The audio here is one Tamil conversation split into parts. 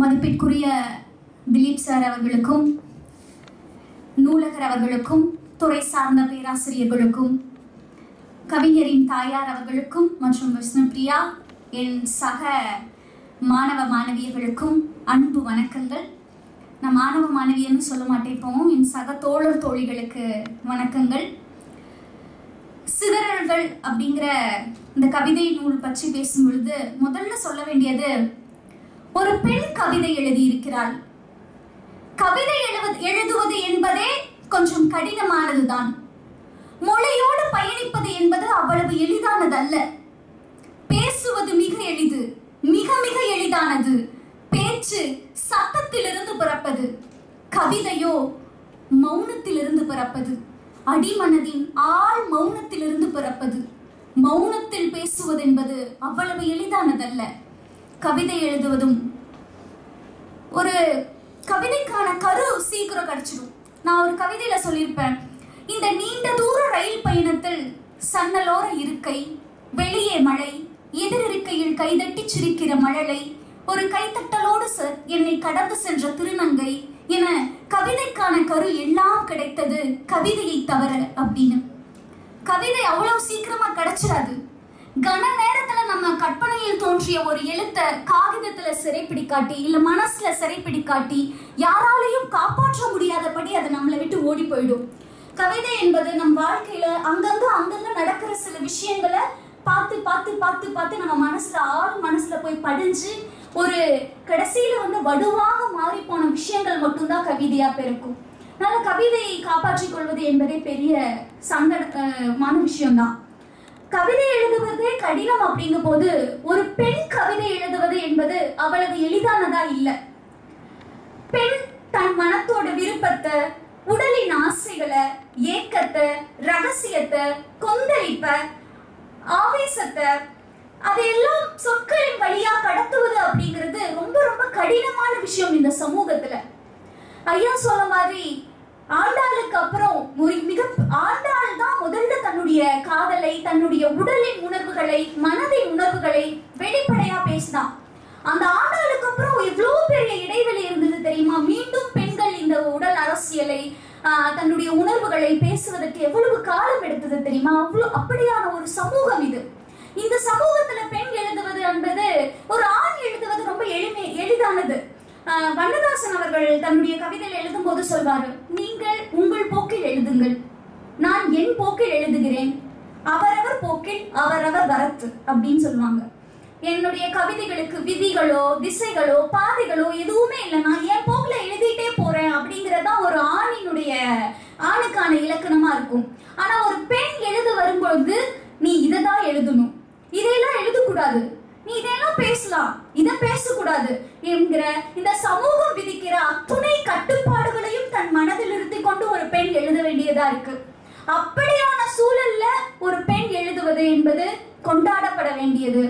மதிப்பிற்குரிய திலீப் சார் அவர்களுக்கும் நூலகர் அவர்களுக்கும் துறை சார்ந்த பேராசிரியர்களுக்கும் கவிஞரின் தாயார் அவர்களுக்கும் மற்றும் விஷ்ணுபிரியா என் சக மாணவ மாணவியர்களுக்கும் அன்பு வணக்கங்கள். நான் மாணவ மாணவியன்னு சொல்ல மாட்டேன் என் சக தோழர் தோழிகளுக்கு வணக்கங்கள். சிதறல்கள் அப்படிங்கிற இந்த கவிதை நூல் பற்றி பேசும் பொழுது முதல்ல சொல்ல வேண்டியது ஒரு பெண் கவிதை எழுதியிருக்கிறாள். கவிதை எழுவது எழுதுவது என்பதே கொஞ்சம் கடினமானதுதான். மொழியோடு பயணிப்பது என்பது அவ்வளவு எளிதானதல்ல. பேசுவது மிக எளிது மிக மிக எளிதானது. பேச்சு சத்தத்திலிருந்து பிறப்பது கவிதையோ மௌனத்திலிருந்து பிறப்பது அடிமனதின் ஆள் மௌனத்திலிருந்து பிறப்பது மௌனத்தில் பேசுவது என்பது அவ்வளவு எளிதானதல்ல. கவிதை எழுதுவதும். ஒரு கவிதைக்கான கரு சீக்கிரம் கிடைச்சிடும். நான் ஒரு கவிதையில சொல்லியிருப்பேன். இந்த நீண்ட தூர ரயில் பயணத்தில் சன்னலோர இருக்கை வெளியே மழை எதிரிருக்கையில் கைதட்டி சிரிக்கிற மழலை ஒரு கைத்தட்டலோடு ச- என்னை கடந்து சென்ற திருநங்கை என கவிதைக்கான கரு எல்லாம் கிடைத்தது கவிதையை தவிர அப்படின்னு. கவிதை அவ்வளவு சீக்கிரமா கிடைச்சிடாது. கன நேரத்துல நம்ம கற்பனையில் தோன்றிய ஒரு எழுத்த காகிதத்துல சிறைப்பிடிக்காட்டி இல்ல மனசுல சிறைப்பிடிக்காட்டி யாராலையும் காப்பாற்ற முடியாதபடி அது நம்மளை விட்டு ஓடி போயிடும். கவிதை என்பது நம் வாழ்க்கையில அங்கங்க அங்கங்க நடக்கிற சில விஷயங்களை பார்த்து பார்த்து பார்த்து பார்த்து நம்ம மனசுல ஆள் மனசுல போய் படிஞ்சு ஒரு கடைசியில வந்து வடுவாக மாறி போன விஷயங்கள் மட்டும்தான் கவிதையா பிறக்கும். அதனால கவிதையை காப்பாற்றிக் கொள்வது என்பதே பெரிய சங்கடமான விஷயம்தான். கவிதை எழுதுவதே கடினம் அப்படிங்கும் போது ஒரு பெண் கவிதை எழுதுவது என்பது அவ்வளவு எளிதானதா இல்ல. பெண் தன் மனத்தோட விருப்பத்தை உடலின் ஆசைகளை ஏக்கத்தை ரகசியத்தை கொந்தளிப்ப ஆவேசத்தை அதையெல்லாம் சொற்களின் வழியா கடத்துவது அப்படிங்கிறது ரொம்ப ரொம்ப கடினமான விஷயம் இந்த சமூகத்துல. ஐயா சொன்ன மாதிரி ஆண்டாளுக்கு அப்புறம் ஒரு மிக ஆண்டாள் தான் முதல்ல தன்னுடைய காதலை தன்னுடைய உடலின் உணர்வுகளை மனதின் உணர்வுகளை வெளிப்படையா பேசினான். அந்த ஆண்டாளுக்கு அப்புறம் எவ்வளவு பெரிய இடைவெளி இருந்தது தெரியுமா? மீண்டும் பெண்கள் இந்த உடல் அரசியலை தன்னுடைய உணர்வுகளை பேசுவதற்கு எவ்வளவு காலம் எடுத்தது தெரியுமா? அவ்வளவு அப்படியான ஒரு சமூகம் இது. இந்த சமூகத்துல பெண் எழுதுவது என்பது ஒரு ஆண் எழுதுவது ரொம்ப எளிமை எளிதானது. வண்ணதாசன் அவர்கள் தன்னுடைய கவிதையில் எழுதும்போது சொல்வாரு நீங்கள் உங்கள் போக்கில் எழுதுங்கள். நான் என் போக்கில் எழுதுகிறேன். அவரவர் போக்கில் அவரவர் வரத்து அப்படின்னு சொல்லுவாங்க. என்னுடைய கவிதைகளுக்கு விதிகளோ திசைகளோ பாதைகளோ எதுவுமே இல்லை. நான் என் போக்கில் எழுதிட்டே போறேன் அப்படிங்கறதா ஒரு ஆணினுடைய ஆணுக்கான இலக்கணமா இருக்கும். ஆனா ஒரு பெண் எழுத வரும்பொழுது நீ இதை தான் எழுதணும். இதையெல்லாம் எழுதக்கூடாது. நீ இதெல்லாம் பேசலாம். இதை பேசக்கூடாது என்கிற இந்த சமூகம் விதிக்கிற அத்துணை கட்டுப்பாடுகளையும் தன் மனதில் நிறுத்தி கொண்டு ஒரு பெண் எழுத வேண்டியதா இருக்கு. அப்படியான சூழல்ல ஒரு பெண் எழுதுவது என்பது கொண்டாடப்பட வேண்டியது.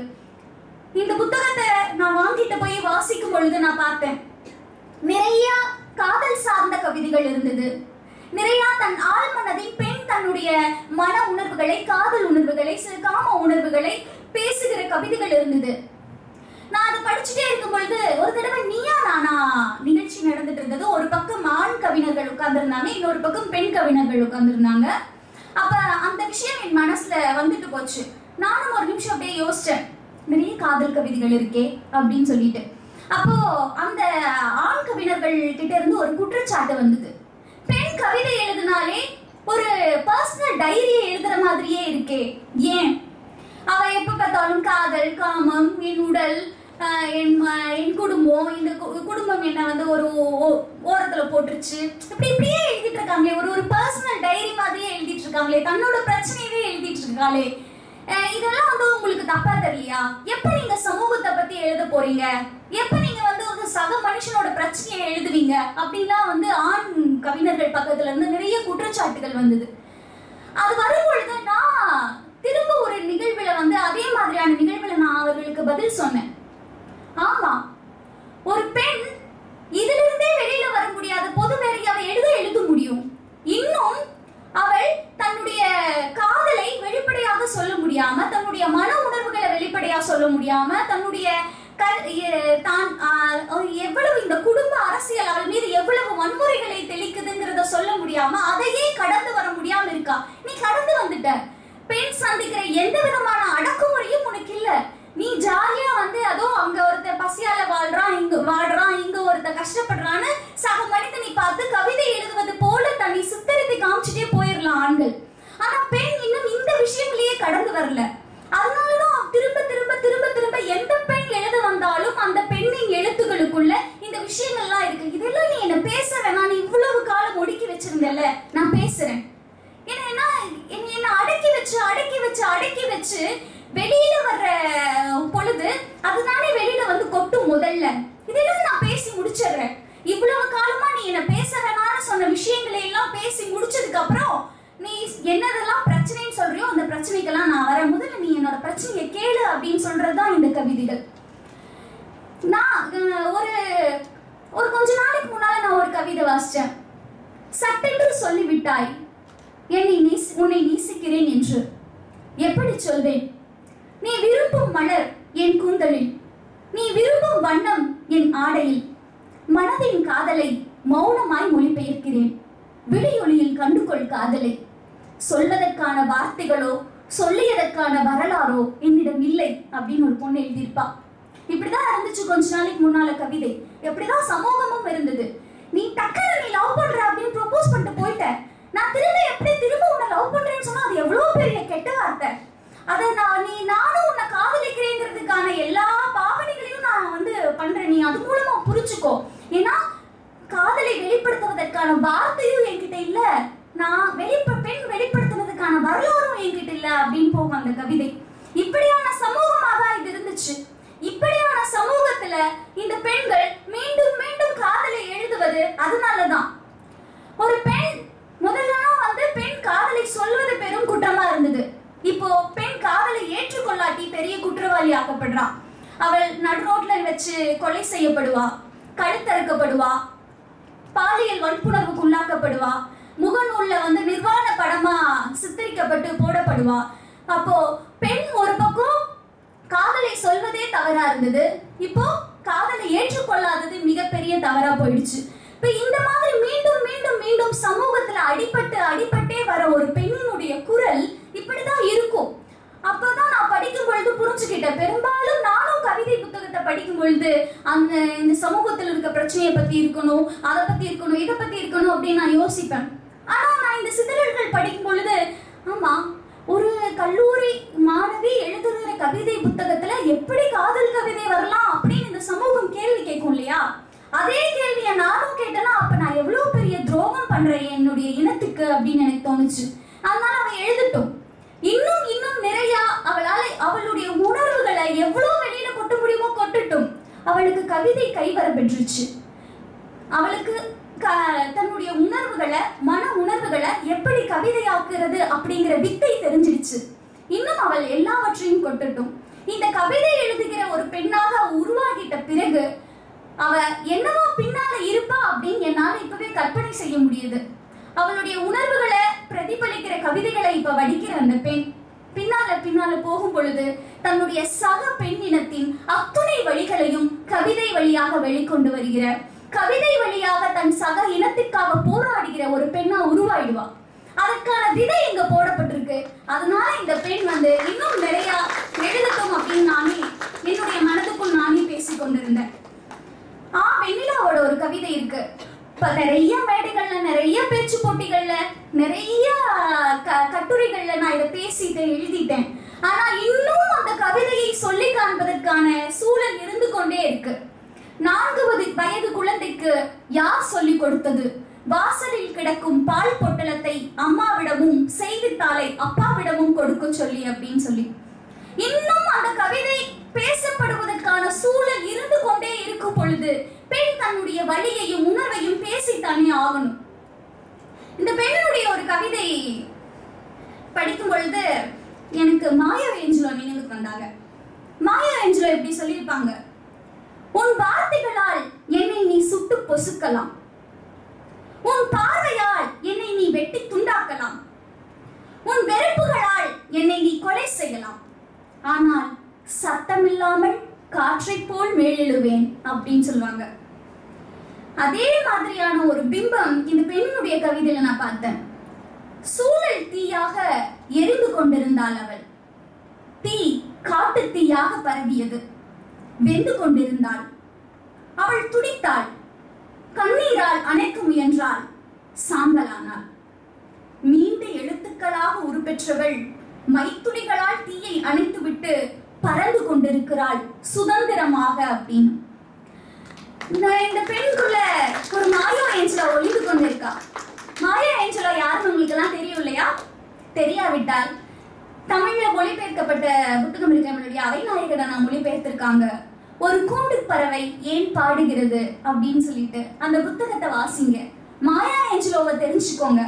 இந்த புத்தகத்தை நான் வாங்கிட்டு போய் வாசிக்கும் பொழுது நான் பார்த்தேன். நிறைய காதல் சார்ந்த கவிதைகள் இருந்தது. நிறைய தன் ஆழ்மனதில் பெண் தன்னுடைய மன உணர்வுகளை காதல் உணர்வுகளை சில காம உணர்வுகளை பேசுகிற கவிதைகள் இருந்தது. நான் அதை படிச்சுட்டே இருக்கும் பொழுது ஒரு தடவை நீயா நானா நிகழ்ச்சி நடந்துட்டு இருந்தது. ஒரு பக்கம் ஆண் கவிஞர்கள் உட்கார்ந்துருந்தாங்க இன்னொரு பக்கம் பெண் கவிஞர்கள் உட்கார்ந்துருந்தாங்க. அப்ப அந்த விஷயம் என் மனசுல வந்துட்டு போச்சு. நானும் ஒரு நிமிஷம் அப்படியே யோசிச்சேன் நிறைய காதல் கவிதைகள் இருக்கே அப்படின்னு சொல்லிட்டு. அப்போ அந்த ஆண் கவிஞர்கள் கிட்ட இருந்து ஒரு குற்றச்சாட்டு வந்தது. பெண் கவிதை எழுதினாலே ஒரு பர்சனல் டைரியை எழுதுற மாதிரியே இருக்கே. ஏன்? அவ எப்ப பார்த்தாலும் காதல் காமம் என் உடல் என் என் குடும்பம் இந்த கு- குடும்பம் என்ன வந்து ஒரு ஓ- ஓரத்துல போட்டுருச்சு. இப்படி இப்படியே எழுதிட்டு இருக்காங்களே ஒரு ஒரு பர்சனல் டைரி மாதிரியே எழுதிட்டு இருக்காங்களே தன்னோட பிரச்சனையவே எழுதிட்டு இருக்காங்களே இதெல்லாம் வந்து உங்களுக்கு தப்பா தெரியலையா? எப்ப நீங்க சமூகத்தை பத்தி எழுத போறீங்க? எப்ப நீங்க வந்து ஒரு சக மனுஷனோட பிரச்சனையை எழுதுவீங்க? அப்படின்லாம் வந்து ஆண் கவிஞர்கள் பக்கத்துல இருந்து நிறைய குற்றச்சாட்டுகள் வந்தது. அது வரும் பொழுது நான் திரும்ப ஒரு நிகழ்வுல வந்து அதே மாதிரியான நிகழ்வுல நான் அவர்களுக்கு பதில் சொன்னேன். ஆமா ஒரு பெண் இதிலிருந்தே வெளியில வர முடியாத பொது வேலையை அவள் எழுத எழுத முடியும். இன்னும் அவள் தன்னுடைய காதலை வெளிப்படையாக சொல்ல முடியாம தன்னுடைய மன உணர்வுகளை வெளிப்படையா சொல்ல முடியாம தன்னுடைய தான் எவ்வளவு இந்த குடும்ப அரசியல் அவள் மீது எவ்வளவு வன்முறைகளை தெளிக்குதுங்கிறத சொல்ல முடியாம அதையே கடந்து வர முடியாம இருக்கா? நீ கடந்து வந்துட்ட. பெண் சந்திக்கிற எந்த விதமான அடக்குமுறையும் உனக்கு இல்ல நீ ஜாலியா வந்து அதோ அங்க ஒருத்தன் பசி வாழ்றான் இங்க வாடுறான் இங்க ஒருத்தன் கஷ்டப்படுறான்னு சக மனிதனை பார்த்து கவிதை எழுதுவது போல தன்னை சித்தரித்து காமிச்சிட்டே போயிடலாம் ஆண்கள் ஆனா பெண் இன்னும் இந்த விஷயங்களையே கடந்து வரல அதனாலதான் திரும்ப திரும்ப திரும்ப திரும்ப எந்த பெண் எழுத வந்தாலும் அந்த பெண்ணின் எழுத்துக்களுக்குள்ள இந்த விஷயங்கள்லாம் இருக்கு இதெல்லாம் நீ என்ன பேச வேணாம் நீ இவ்வளவு காலம் ஒடுக்கி வச்சிருந்தல்ல நான் பேசுறேன் ஏன்னா என்ன என்னை என்ன அடக்கி வச்சு அடக்கி வச்சு அடக்கி வச்சு வெளியில வர்ற பொழுது அதுதானே வெளியில வந்து கொட்டும் முதல்ல இதெல்லாம் நான் பேசி முடிச்சிடுறேன் இவ்வளவு காலமா நீ என்ன பேச வேணாம்னு சொன்ன விஷயங்களை எல்லாம் பேசி முடிச்சதுக்கு அப்புறம் நீ என்னதெல்லாம் பிரச்சனைன்னு சொல்றியோ அந்த பிரச்சனைக்கெல்லாம் நான் வரேன் முதல்ல நீ என்னோட பிரச்சனையை கேளு அப்படின்னு சொல்றதுதான் இந்த கவிதைகள் நான் அஹ், ஒரு ஒரு கொஞ்ச நாளைக்கு முன்னால நான் ஒரு கவிதை வாசிச்சேன் சட்டென்று சொல்லிவிட்டாய் என்னை நேசி உன்னை நேசிக்கிறேன் என்று எப்படி சொல்வேன் நீ விரும்பும் மலர் என் கூந்தலில் நீ விரும்பும் வண்ணம் என் ஆடையில் மனதின் காதலை மௌனமாய் மொழிபெயர்க்கிறேன் விழியொளியில் கண்டுகொள் காதலை சொல்வதற்கான வார்த்தைகளோ சொல்லியதற்கான வரலாறோ என்னிடம் இல்லை அப்படின்னு ஒரு பொண்ணு எழுதியிருப்பா இப்படிதான் இருந்துச்சு கொஞ்ச நாளைக்கு முன்னால கவிதை எப்படிதான் சமூகமும் இருந்தது நீ டக்குனு நீ லவ் பண்ற அப்படின்னு ப்ரொபோஸ் பண்ணிட்டு போயிட்ட நான் திரும்ப எப்படி திரும்ப உன்னை லவ் பண்றேன்னு சொன்னா அது எவ்வளவு பெரிய கெட்ட வார்த்தை அதை நான் நீ நானும் உன்னை காதலிக்கிறேங்கிறதுக்கான எல்லா பாவனைகளையும் நான் வந்து பண்றேன் நீ அது மூலமா புரிச்சுக்கோ ஏன்னா காதலை வெளிப்படுத்துவதற்கான வார்த்தையும் என்கிட்ட இல்ல நான் வெளிப்ப பெண் வெளிப்படுத்துனதுக்கான வரலாறும் என்கிட்ட இல்ல அப்படின்னு போகும் அந்த கவிதை இப்படியான சமூகமாக தான் இது இருந்துச்சு இப்படியான சமூகத்துல இந்த பெண்கள் மீண்டும் மீண்டும் காதலை எழுதுவது அதனாலதான் ஒரு பெண் முதல்லாம் வந்து பெண் காதலை சொல்வது பெரும் குற்றமா இருந்தது. இப்போ பெண் காதலை ஏற்றுக்கொள்ளாட்டி பெரிய குற்றவாளி ஆக்கப்படுறான் அவள் நடுரோட்ல வச்சு கொலை செய்யப்படுவா கழுத்தறுக்கப்படுவா பாலியல் வன்புணர்வுக்கு உள்ளாக்கப்படுவா முகநூல்ல வந்து நிர்வாண படமா சித்தரிக்கப்பட்டு போடப்படுவா. அப்போ பெண் ஒரு பக்கம் காதலை சொல்வதே தவறா இருந்தது. இப்போ காதலை ஏற்றுக்கொள்ளாதது மிகப்பெரிய தவறா போயிடுச்சு. இப்ப இந்த மாதிரி மீண்டும் மீண்டும் மீண்டும் சமூகத்துல அடிபட்டு அடிபட்டே வர ஒரு பெண்ணினுடைய குரல் இப்படிதான் இருக்கும். அப்பதான் நான் படிக்கும் பொழுது புரிஞ்சுக்கிட்டேன். பெரும்பாலும் நானும் கவிதை புத்தகத்தை படிக்கும் பொழுது அந்த இந்த சமூகத்தில் இருக்க பிரச்சனையை பத்தி இருக்கணும் அதை பத்தி இருக்கணும் இதை பத்தி இருக்கணும் அப்படின்னு நான் யோசிப்பேன். ஆனா நான் இந்த சிதறல்கள் படிக்கும் பொழுது ஆமா ஒரு கல்லூரி மாணவி எழுதுகிற கவிதை புத்தகத்துல எப்படி காதல் கவிதை வரலாம் அப்படின்னு இந்த சமூகம் கேள்வி கேட்கும் இல்லையா? அதே கேள்வியை நானும் கேட்டேன்னா அப்ப நான் எவ்வளவு பெரிய துரோகம் பண்றேன் என்னுடைய இனத்துக்கு அப்படின்னு எனக்கு தோணுச்சு. அதனால அவன் எழுதட்டும். இன்னும் இன்னும் நிறைய அவளால அவளுடைய உணர்வுகளை எவ்வளவு வெளியில கொட்ட முடியுமோ கொட்டட்டும். அவளுக்கு கவிதை கைவர பெற்றுச்சு அவளுக்கு தன்னுடைய உணர்வுகளை மன உணர்வுகளை எப்படி கவிதையாக்குறது அப்படிங்கிற வித்தை தெரிஞ்சிருச்சு இன்னும் அவள் எல்லாவற்றையும் கொட்டட்டும். இந்த கவிதை எழுதுகிற ஒரு பெண்ணாக உருவாகிட்ட பிறகு அவ என்னவோ பின்னால இருப்பா அப்படின்னு என்னால இப்பவே கற்பனை செய்ய முடியுது. அவளுடைய உணர்வுகளை பிரதிபலிக்கிற கவிதைகளை இப்ப வடிக்கிற அந்த பெண் பின்னால பின்னால போகும் பொழுது தன்னுடைய சக பெண்ணினத்தின் அத்துணை வழிகளையும் கவிதை வழியாக வெளிக்கொண்டு வருகிற கவிதை வழியாக தன் சக இனத்துக்காக போராடுகிற ஒரு பெண்ணா உருவாயிடுவா. அதற்கான விதை இங்க போடப்பட்டிருக்கு. அதனால இந்த பெண் வந்து இன்னும் நிறைய எழுதட்டும் அப்படின்னு நானே என்னுடைய மனதுக்கும் நானே பேசிக் கொண்டிருந்தேன். ஆ வெண்ணிலாவோட ஒரு கவிதை இருக்கு. இப்ப நிறைய மேடைகள்ல நிறைய பேச்சு போட்டிகள்ல நிறைய க- கட்டுரைகள்ல நான் இதை பேசிட்டேன் எழுதிட்டேன். ஆனா இன்னும் அந்த கவிதையை சொல்லி காண்பதற்கான சூழல் இருந்து கொண்டே இருக்கு. நான்கு வயது குழந்தைக்கு யார் சொல்லிக் கொடுத்தது? வாசலில் கிடக்கும் பால் பொட்டலத்தை அம்மாவிடமும் செய்தித்தாளை அப்பாவிடமும் கொடுக்க சொல்லி அப்படின்னு சொல்லி. இன்னும் அந்த கவிதை பேசப்படுவதற்கான சூழல் இருந்து கொண்டே இருக்கும் பொழுது பெண் தன்னுடைய வழியையும் உணர்வையும் பேசித்தானே ஆகணும். இந்த பெண்ணுடைய ஒரு கவிதை படிக்கும் பொழுது எனக்கு மாயா ஏஞ்சலோ நினைவுக்கு வந்தாங்க. மாயா ஏஞ்சலோ எப்படி சொல்லியிருப்பாங்க. உன் வார்த்தைகளால் என்னை நீ சுட்டு பொசுக்கலாம். உன் பார்வையால் என்னை நீ வெட்டி துண்டாக்கலாம். உன் வெறுப்புகளால் என்னை நீ கொலை செய்யலாம். ஆனால் சத்தமில்லாமல் காற்றைப் போல் மேலெழுவேன் அப்படின்னு சொல்லுவாங்க. அதே மாதிரியான ஒரு பிம்பம் இந்த பெண்ணுடைய கவிதையில நான் பார்த்தேன். சூழல் தீயாக எரிந்து கொண்டிருந்தாள் அவள். தீ காட்டு தீயாக பரவியது. வெந்து கொண்டிருந்தாள். அவள் துடித்தாள். கண்ணீரால் அணைக்க முயன்றாள். சாம்பலானாள். மீண்ட எழுத்துக்களாக உருப்பெற்றவள் மைத்துளிகளால் தீயை அணைத்துவிட்டு பறந்து கொண்டிருக்கிறாள் சுதந்திரமாக அப்படின்னு. நான் இந்த பெண்குள்ள ஒரு மாயா ஏஞ்சலா ஒளிந்து கொண்டிருக்கா. மாயா ஏஞ்சலா யாருன்னு உங்களுக்கு எல்லாம் தெரியும் இல்லையா தெரியாவிட்டால் தமிழ்ல மொழிபெயர்க்கப்பட்ட புத்தகம் இருக்க என்னுடைய அவைநாயகரை நான் மொழிபெயர்த்திருக்காங்க. ஒரு கூண்டு பறவை ஏன் பாடுகிறது அப்படின்னு சொல்லிட்டு அந்த புத்தகத்தை வாசிங்க. மாயா ஏஞ்சலோவை தெரிஞ்சுக்கோங்க.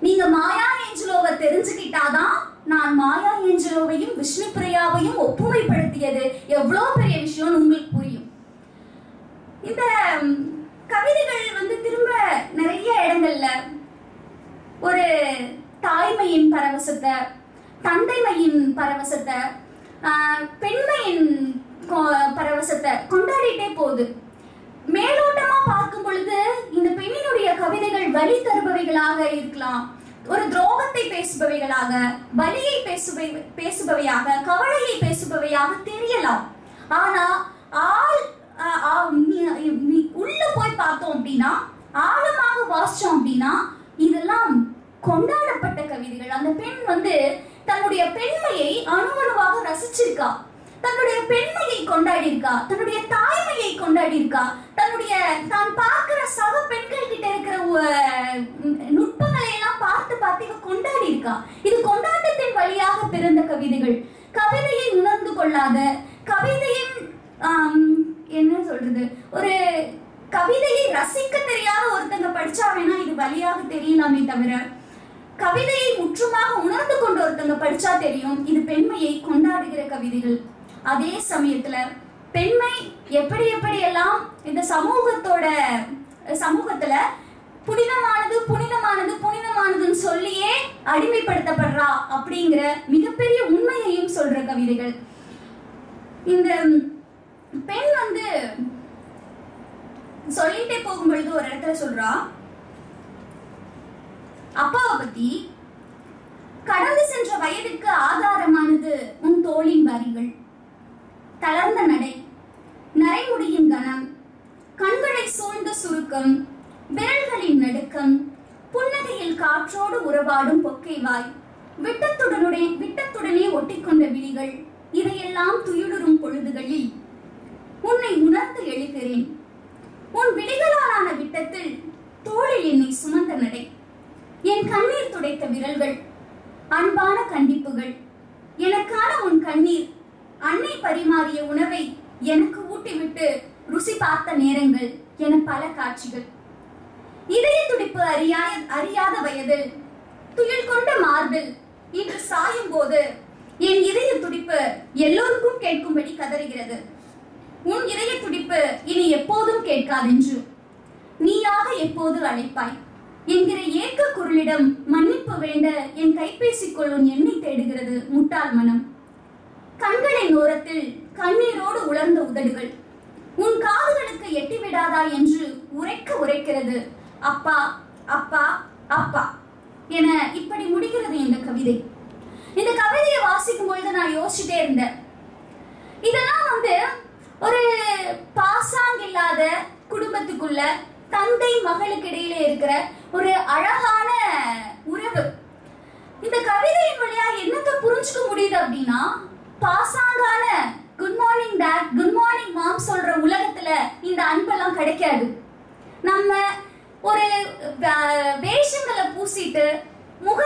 நீங்க மாயா ஏஞ்சலோவை தெரிஞ்சுக்கிட்டாதான் நான் மாயா ஏஞ்சலோவையும் விஷ்ணு பிரியாவையும் ஒப்புமைப்படுத்தியது. எவ்வளவு பெரிய விஷயம்னு உங்களுக்கு புரியும். இந்த கவிதைகள் வந்து திரும்ப நிறைய இடங்கள்ல ஒரு தாய்மையின் பரவசத்தை தந்தைமையின் பரவசத்தை பெண்மையின் பரவசத்தை கொண்டாடிட்டே போகுது. மேலோட்டமா பார்க்கும் பொழுது இந்த பெண்ணினுடைய கவிதைகள் வழி தருபவைகளாக இருக்கலாம். ஒரு துரோகத்தை பேசுபவைகளாக வலியை பேசுபவை பேசுபவையாக கவலையை பேசுபவையாக தெரியலாம். ஆனா ஆள் ஆ- நீ- நீ உள்ள போய் பார்த்தோம் அப்படின்னா ஆழமாக வாசிச்சோம் அப்படின்னா இதெல்லாம் கொண்டாடப்பட்ட கவிதைகள். அந்த பெண் வந்து தன்னுடைய பெண்மையை அணுவணுவாக ரசிச்சிருக்கா. தன்னுடைய பெண்மையை கொண்டாடி இருக்கா தன்னுடைய தாய்மையை கொண்டாடி இருக்கா தன்னுடைய தான் பார்க்கிற சக பெண்கள் கிட்ட இருக்கிற நுட்பங்களை எல்லாம் பார்த்து பார்த்து இவ கொண்டாடி இருக்கா இது கொண்டாட்டத்தின் வழியாக பிறந்த கவிதைகள். கவிதையை உணர்ந்து கொள்ளாத கவிதையின் என்ன சொல்றது? ஒரு கவிதையை ரசிக்க தெரியாத ஒருத்தங்க படிச்சா வேணா இது வழியாக தெரியலாமே தவிர கவிதையை முற்றுமாக உணர்ந்து கொண்டு ஒருத்தங்க படிச்சா தெரியும் இது பெண்மையை கொண்டாடுகிற கவிதைகள். அதே சமயத்துல பெண்மை எப்படி எப்படி எல்லாம் இந்த சமூகத்தோட சமூகத்துல புனிதமானது புனிதமானது புனிதமானதுன்னு சொல்லியே அடிமைப்படுத்தப்படுறா அப்படிங்கிற மிகப்பெரிய உண்மையையும் சொல்ற கவிதைகள். இந்த பெண் வந்து சொல்லிட்டே போகும்பொழுது ஒரு இடத்துல சொல்றா அப்பாவை பத்தி கடந்து சென்ற வயதுக்கு ஆதாரமானது உன் தோளின் வரிகள். தளர்ந்த நடை. நரைமுடியின் கனம் கண்களை சூழ்ந்த சுருக்கம். விரல்களின் நடுக்கம். புன்னகையில் காற்றோடு உறவாடும் பொக்கைவாய் விட்டத்துடனுடைய விட்டத்துடனே ஒட்டிக்கொண்ட விழிகள். இதையெல்லாம் துயிலுறும் பொழுதுகளில். உன்னை உணர்ந்து எழுகிறேன். உன் விழிகளாலான விட்டத்தில் தோளில் என்னை சுமந்த நடை. என் கண்ணீர் துடைத்த விரல்கள். அன்பான கண்டிப்புகள். எனக்கான உன் கண்ணீர் அன்னை பரிமாறிய உணவை எனக்கு ஊட்டிவிட்டு ருசி பார்த்த நேரங்கள் என பல காட்சிகள். இதய துடிப்பு அறியாய அறியாத வயதில் துயில் கொண்ட மார்பில் இன்று சாயும் போது என் இதய துடிப்பு எல்லோருக்கும் கேட்கும்படி கதறுகிறது. உன் இதய துடிப்பு இனி எப்போதும் கேட்காதென்று. நீயாக எப்போது அழைப்பாய்? என்கிற ஏக்க குரலிடம் மன்னிப்பு வேண்ட என் கைபேசிக்குள் உன் எண்ணை தேடுகிறது முட்டாள் மனம். கண்களின் ஓரத்தில் கண்ணீரோடு உலர்ந்த உதடுகள். உன் காதுகளுக்கு எட்டி விடாதா என்று உரைக்க உரைக்கிறது. அப்பா அப்பா அப்பா என இப்படி முடிகிறது இந்த கவிதை. இந்த கவிதையை வாசிக்கும் பொழுது நான் யோசிச்சுட்டே இருந்தேன். இதெல்லாம் வந்து ஒரு பாசாங் இல்லாத குடும்பத்துக்குள்ள தந்தை மகளுக்கு இடையில இருக்கிற ஒரு அழகான உறவு. இந்த கவிதையின் வழியா என்னத்தை புரிஞ்சுக்க முடியுது அப்படின்னா பாசாங்கான good morning dad good morning mom சொல்ற உலகத்துல இந்த அன்பெல்லாம் கிடைக்காது. நம்ம ஒரு வேஷங்களை பூசிட்டு முக